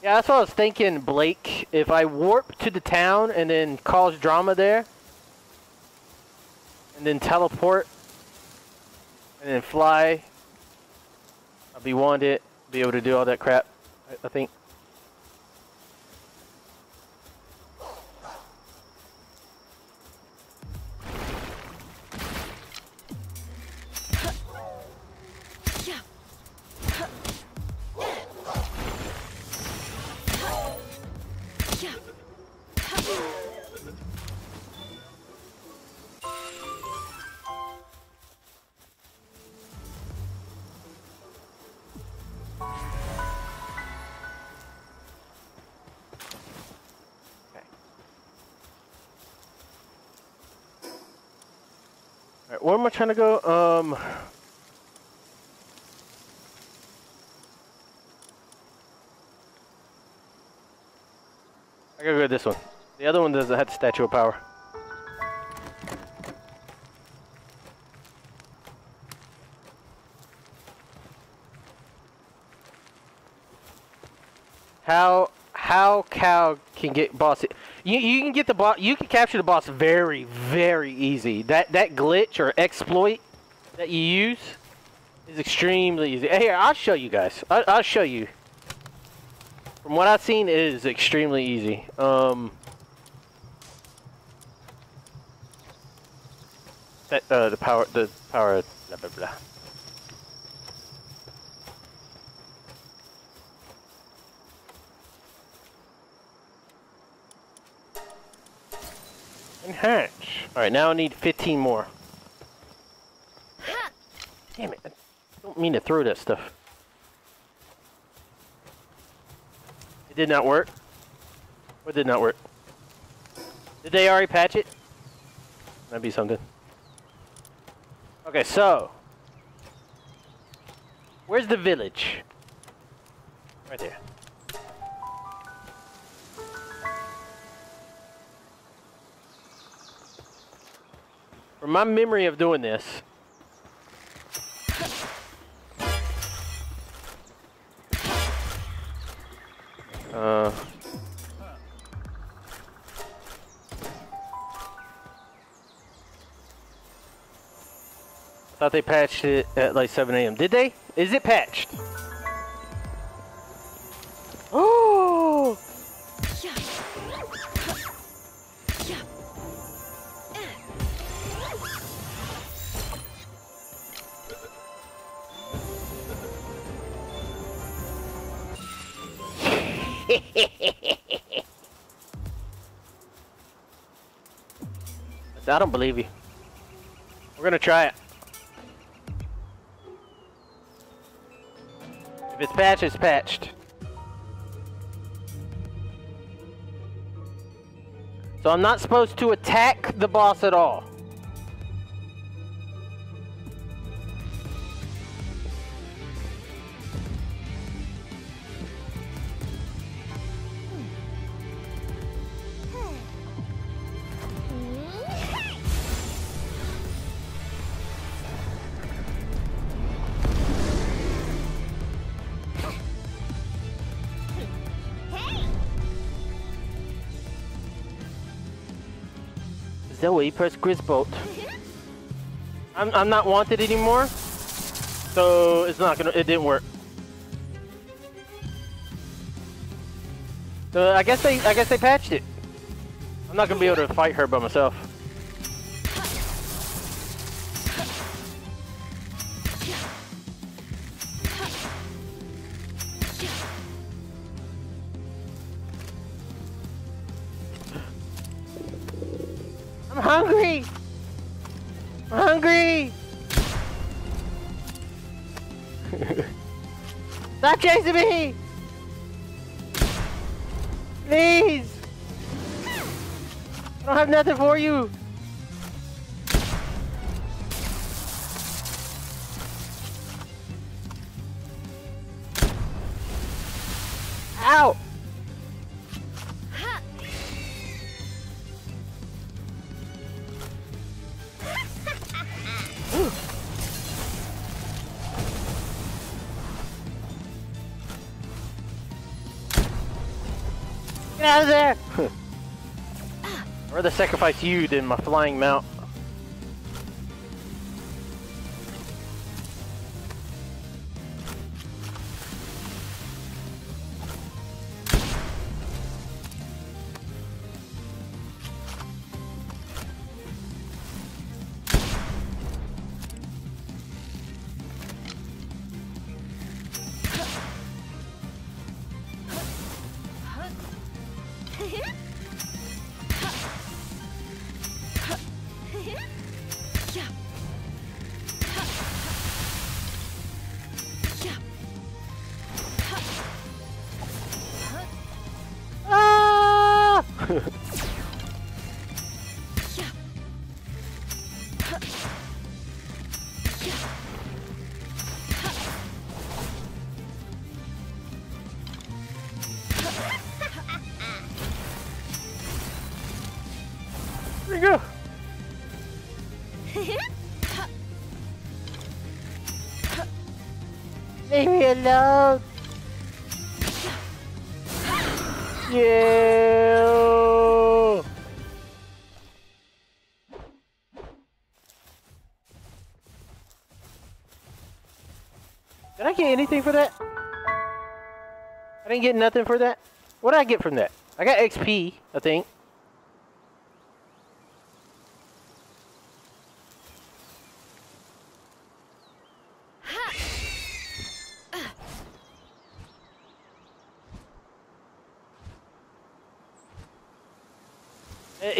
Yeah, that's what I was thinking, Blake. If I warp to the town and then cause drama there, and then teleport, and then fly, I'll be wanted, be able to do all that crap. I, I think. Trying to go? Um. I gotta go with this one. The other one doesn't have the statue of power. How how cow can get boss? You you can get the boss. You can capture the boss very very easy. That that glitch or exploit that you use is extremely easy. Here, I'll show you guys. I, I'll show you. From what I've seen, it is extremely easy. Um. That uh the power the power blah blah blah. Alright, now I need 15 more. Damn it. I don't mean to throw that stuff. It did not work. What did not work? Did they already patch it? That'd be something. Okay, so. Where's the village? Right there. From my memory of doing this, uh, thought they patched it at like 7 a.m. Did they? Is it patched? I don't believe you. We're gonna try it. If it's patched, it's patched. So I'm not supposed to attack the boss at all. Press Grizzbolt. I'm, I'm not wanted anymore, so it's not gonna. It didn't work. So I guess they I guess they patched it. I'm not gonna be able to fight her by myself. Hungry. I'm hungry. [LAUGHS] Stop chasing me. Please. I don't have nothing for you. Sacrifice you than my flying mount. Me. Yeah. Did I get anything for that? I didn't get nothing for that. What did I get from that? I got XP, I think.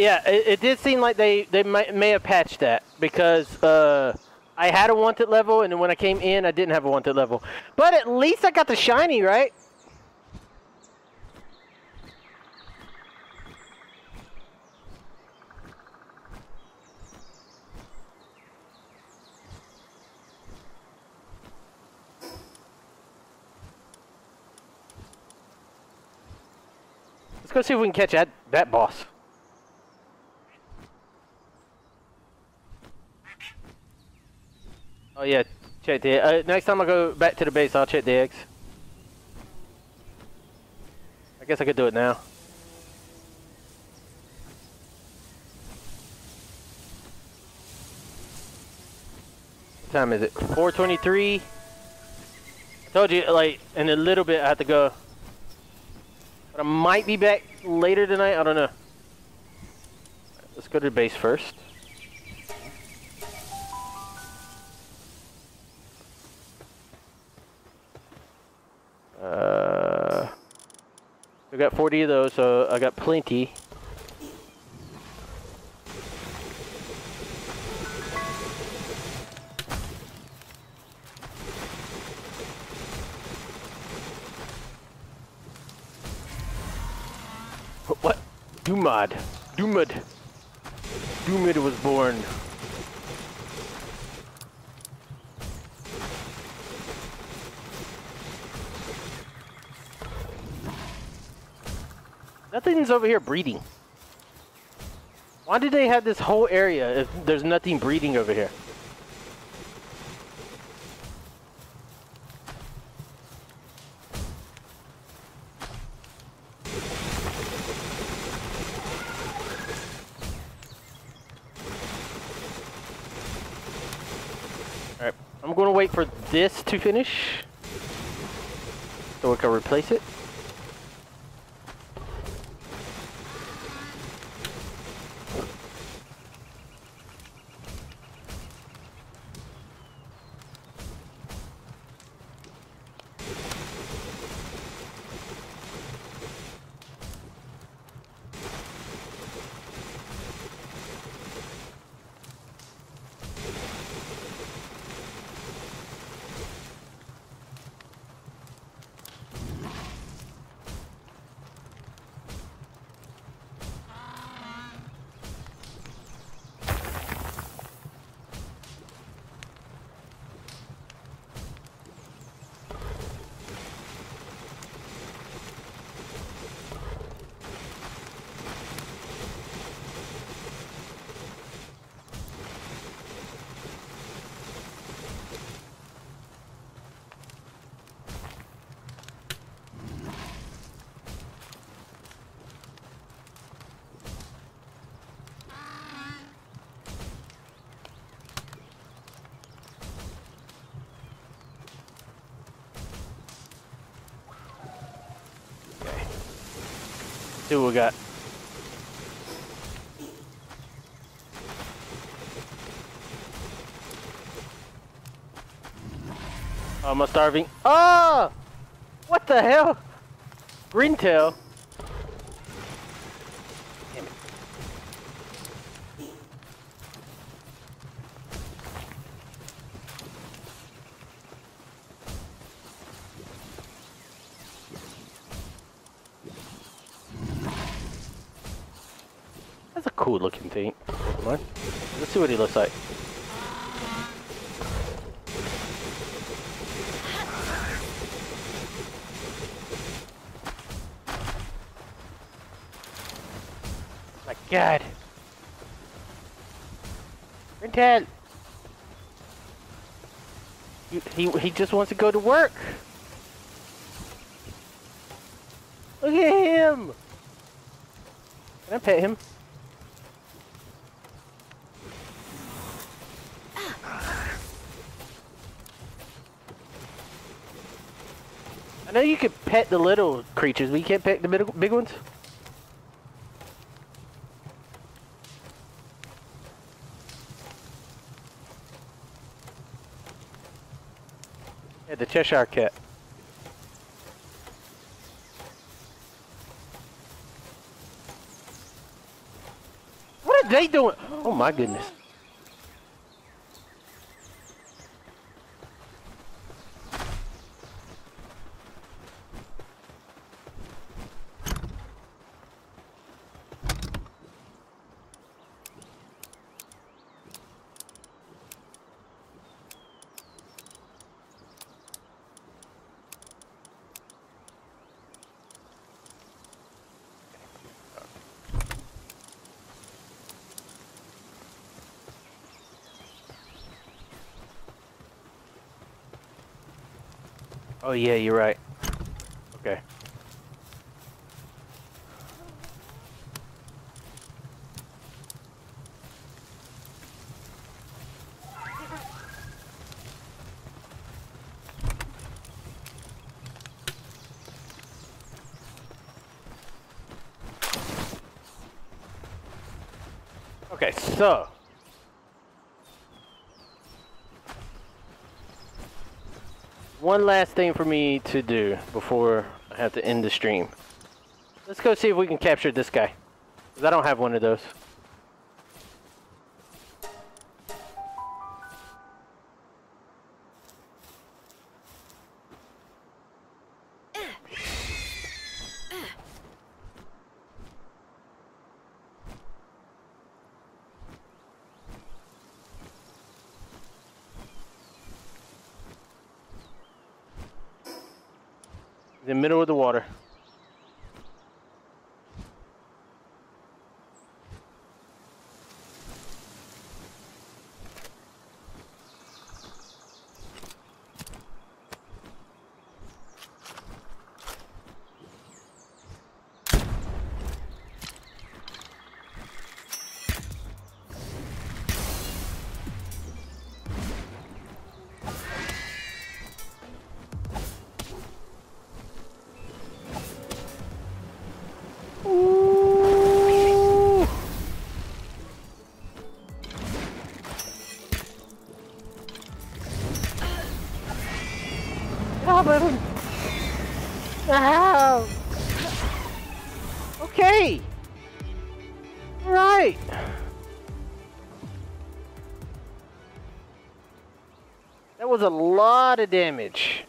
Yeah, it, it did seem like they they may, may have patched that because uh, I had a wanted level, and then when I came in, I didn't have a wanted level. But at least I got the shiny, right? Let's go see if we can catch that that boss. Oh yeah, check the. Uh, next time I go back to the base, I'll check the eggs. I guess I could do it now. What time is it? 4:23. I told you, like, in a little bit I have to go. But I might be back later tonight. I don't know. Let's go to the base first. Uh, I got 40 of those, so I got plenty. What? Dumud. Dumud. Dumud was born. Nothing's over here breeding. Why did they have this whole area if there's nothing breeding over here? Alright, I'm gonna wait for this to finish so we can replace it. See what we got. Oh, am I starving? Oh! What the hell? Green tail. Damn it. That's a cool looking thing. Pokemon. Let's see what looks like. My god. Rintel! He, he, he just wants to go to work. Look at him! Can I pet him? I know you can pet the little creatures, we can't pet the big, big ones. Yeah, the Cheshire Cat. What are they doing? Oh my goodness. Oh yeah, you're right. Okay. Okay, so one last thing for me to do before I have to end the stream. Let's go see if we can capture this guy. 'Cause I don't have one of those. That was a lot of damage.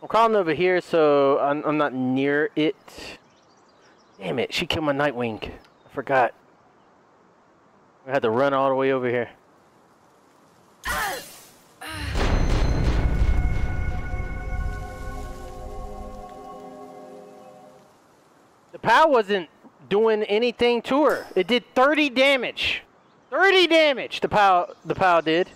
I'm crawling over here, so I'm, I'm not near it. Damn it, she killed my Nitewing. I forgot. I had to run all the way over here. The POW wasn't doing anything to her. It did 30 damage. 30 damage the POW, the POW did.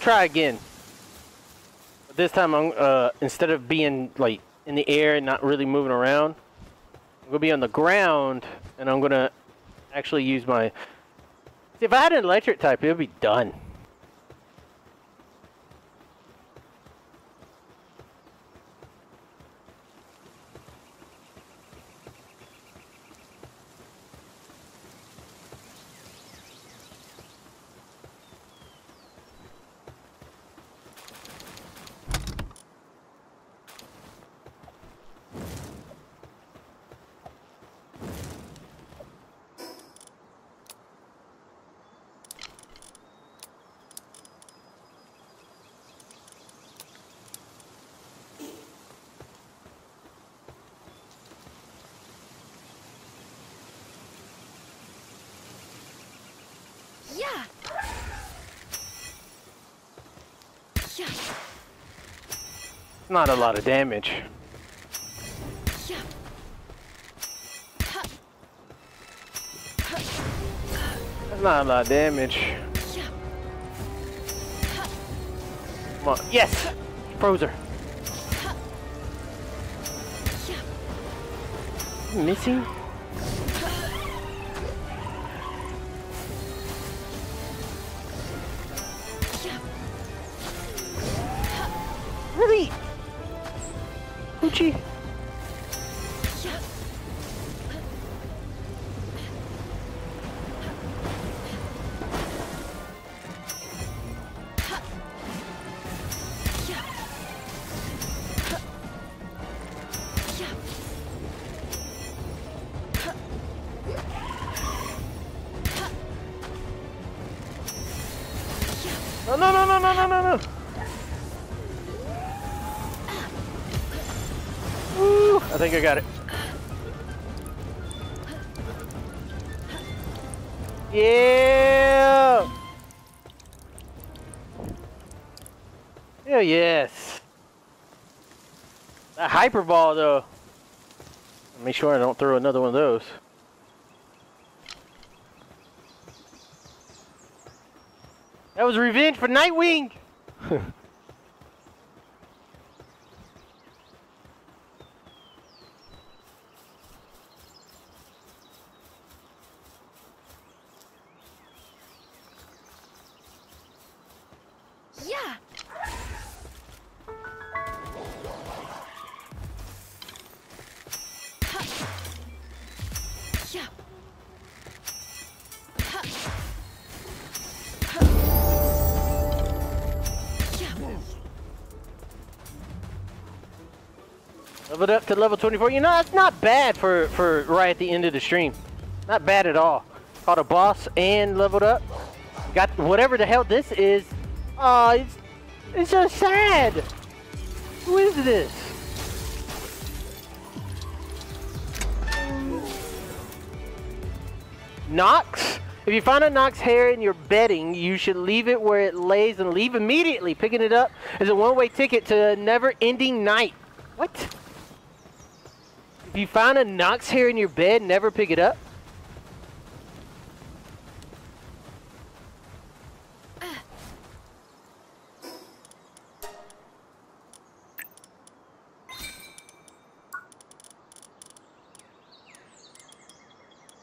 Gonna try again. But this time I'm uh instead of being like in the air and not really moving around, I'm gonna be on the ground and I'm gonna actually use my See if I had an electric type, it would be done. Yeah. Yeah. Not a lot of damage. That's not a lot of damage. Come on. Yes! Froze her. Missing? think I got it. Yeah! Hell yes. That hyper ball though. Make sure I don't throw another one of those. That was revenge for Nitewing! Leveled up to level 24. You know, that's not bad for, for right at the end of the stream. Not bad at all. Caught a boss and leveled up. Got whatever the hell this is. Oh, it's, it's so sad. Who is this? Nox? If you find a Nox hair in your bedding, you should leave it where it lays and leave immediately. Picking it up is a one-way ticket to a never-ending night. What? If you find a Nox hair in your bed, never pick it up?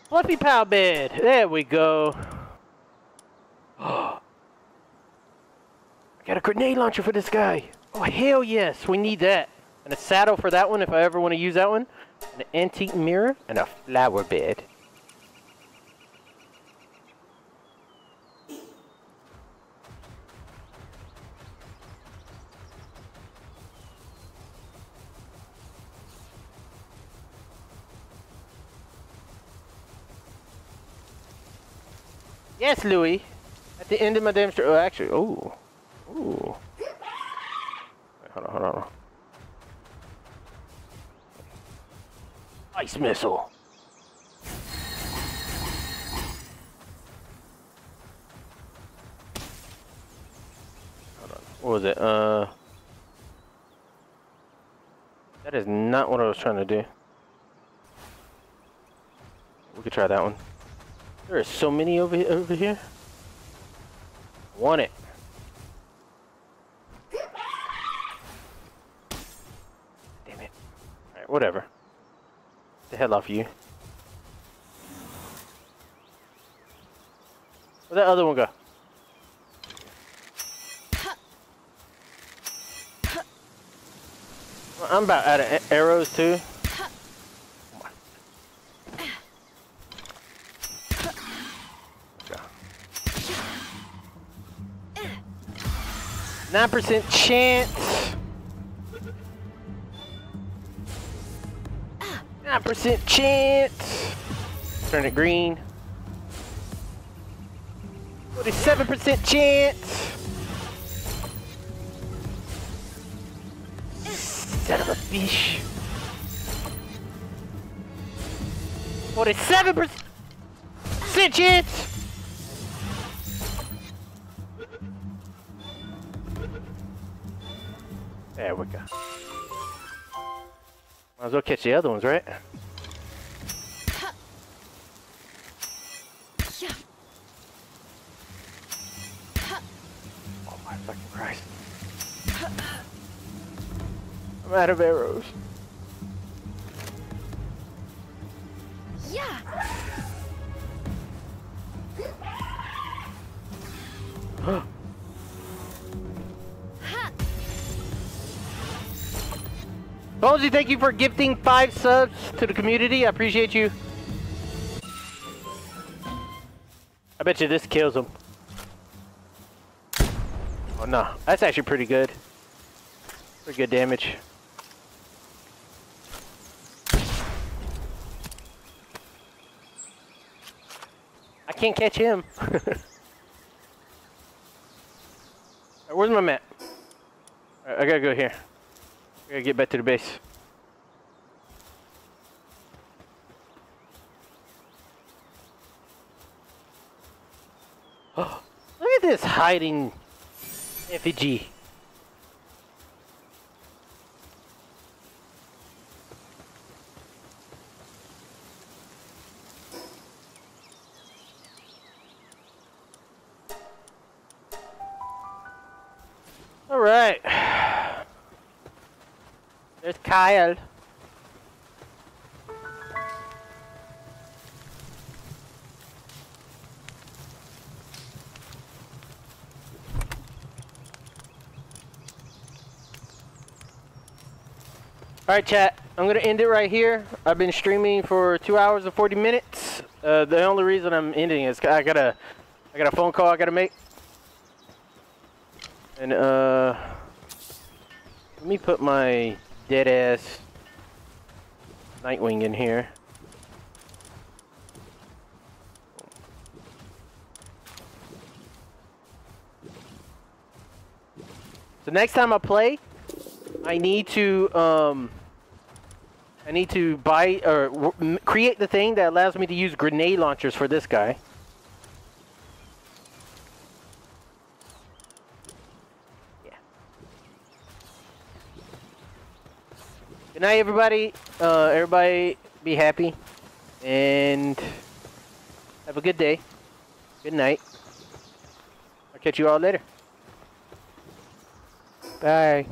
Fluffy Pow bed. There we go. I [GASPS] got a grenade launcher for this guy. Oh, hell yes. We need that. And a saddle for that one if I ever want to use that one. An antique mirror and a flower bed. Yes, Louis. At the end of my demonstration. Oh, actually, oh. Ooh. Wait, hold on, hold on. Ice missile. What was it? Uh. That is not what I was trying to do. We could try that one. There are so many over over here. Want it. Damn it. Alright, whatever. Get the hell off you. Where'd that other one go? I'm about out of arrows too. Nine percent chance. Nine percent chance. Turn it green. Forty-seven percent chance. Son of a bitch. Forty-seven percent chance. Might as well catch the other ones, right? Oh my fucking Christ. I'm out of arrows. Bonesy, thank you for gifting five subs to the community. I appreciate you. I bet you this kills him. Oh no, that's actually pretty good. Pretty good damage. I can't catch him. [LAUGHS] Where's my map? Alright, I gotta go here. I gotta get back to the base. Oh, this hiding effigy. All right. [SIGHS] There's Kyle. All right, chat. I'm gonna end it right here. I've been streaming for two hours and 40 minutes. Uh, the only reason I'm ending is I got a, I got a phone call I gotta make. And uh, let me put my dead ass Nitewing in here. So next time I play, I need to um, I need to buy or create the thing that allows me to use grenade launchers for this guy. Yeah. Good night, everybody. Uh, everybody, be happy and have a good day. Good night. I'll catch you all later. Bye.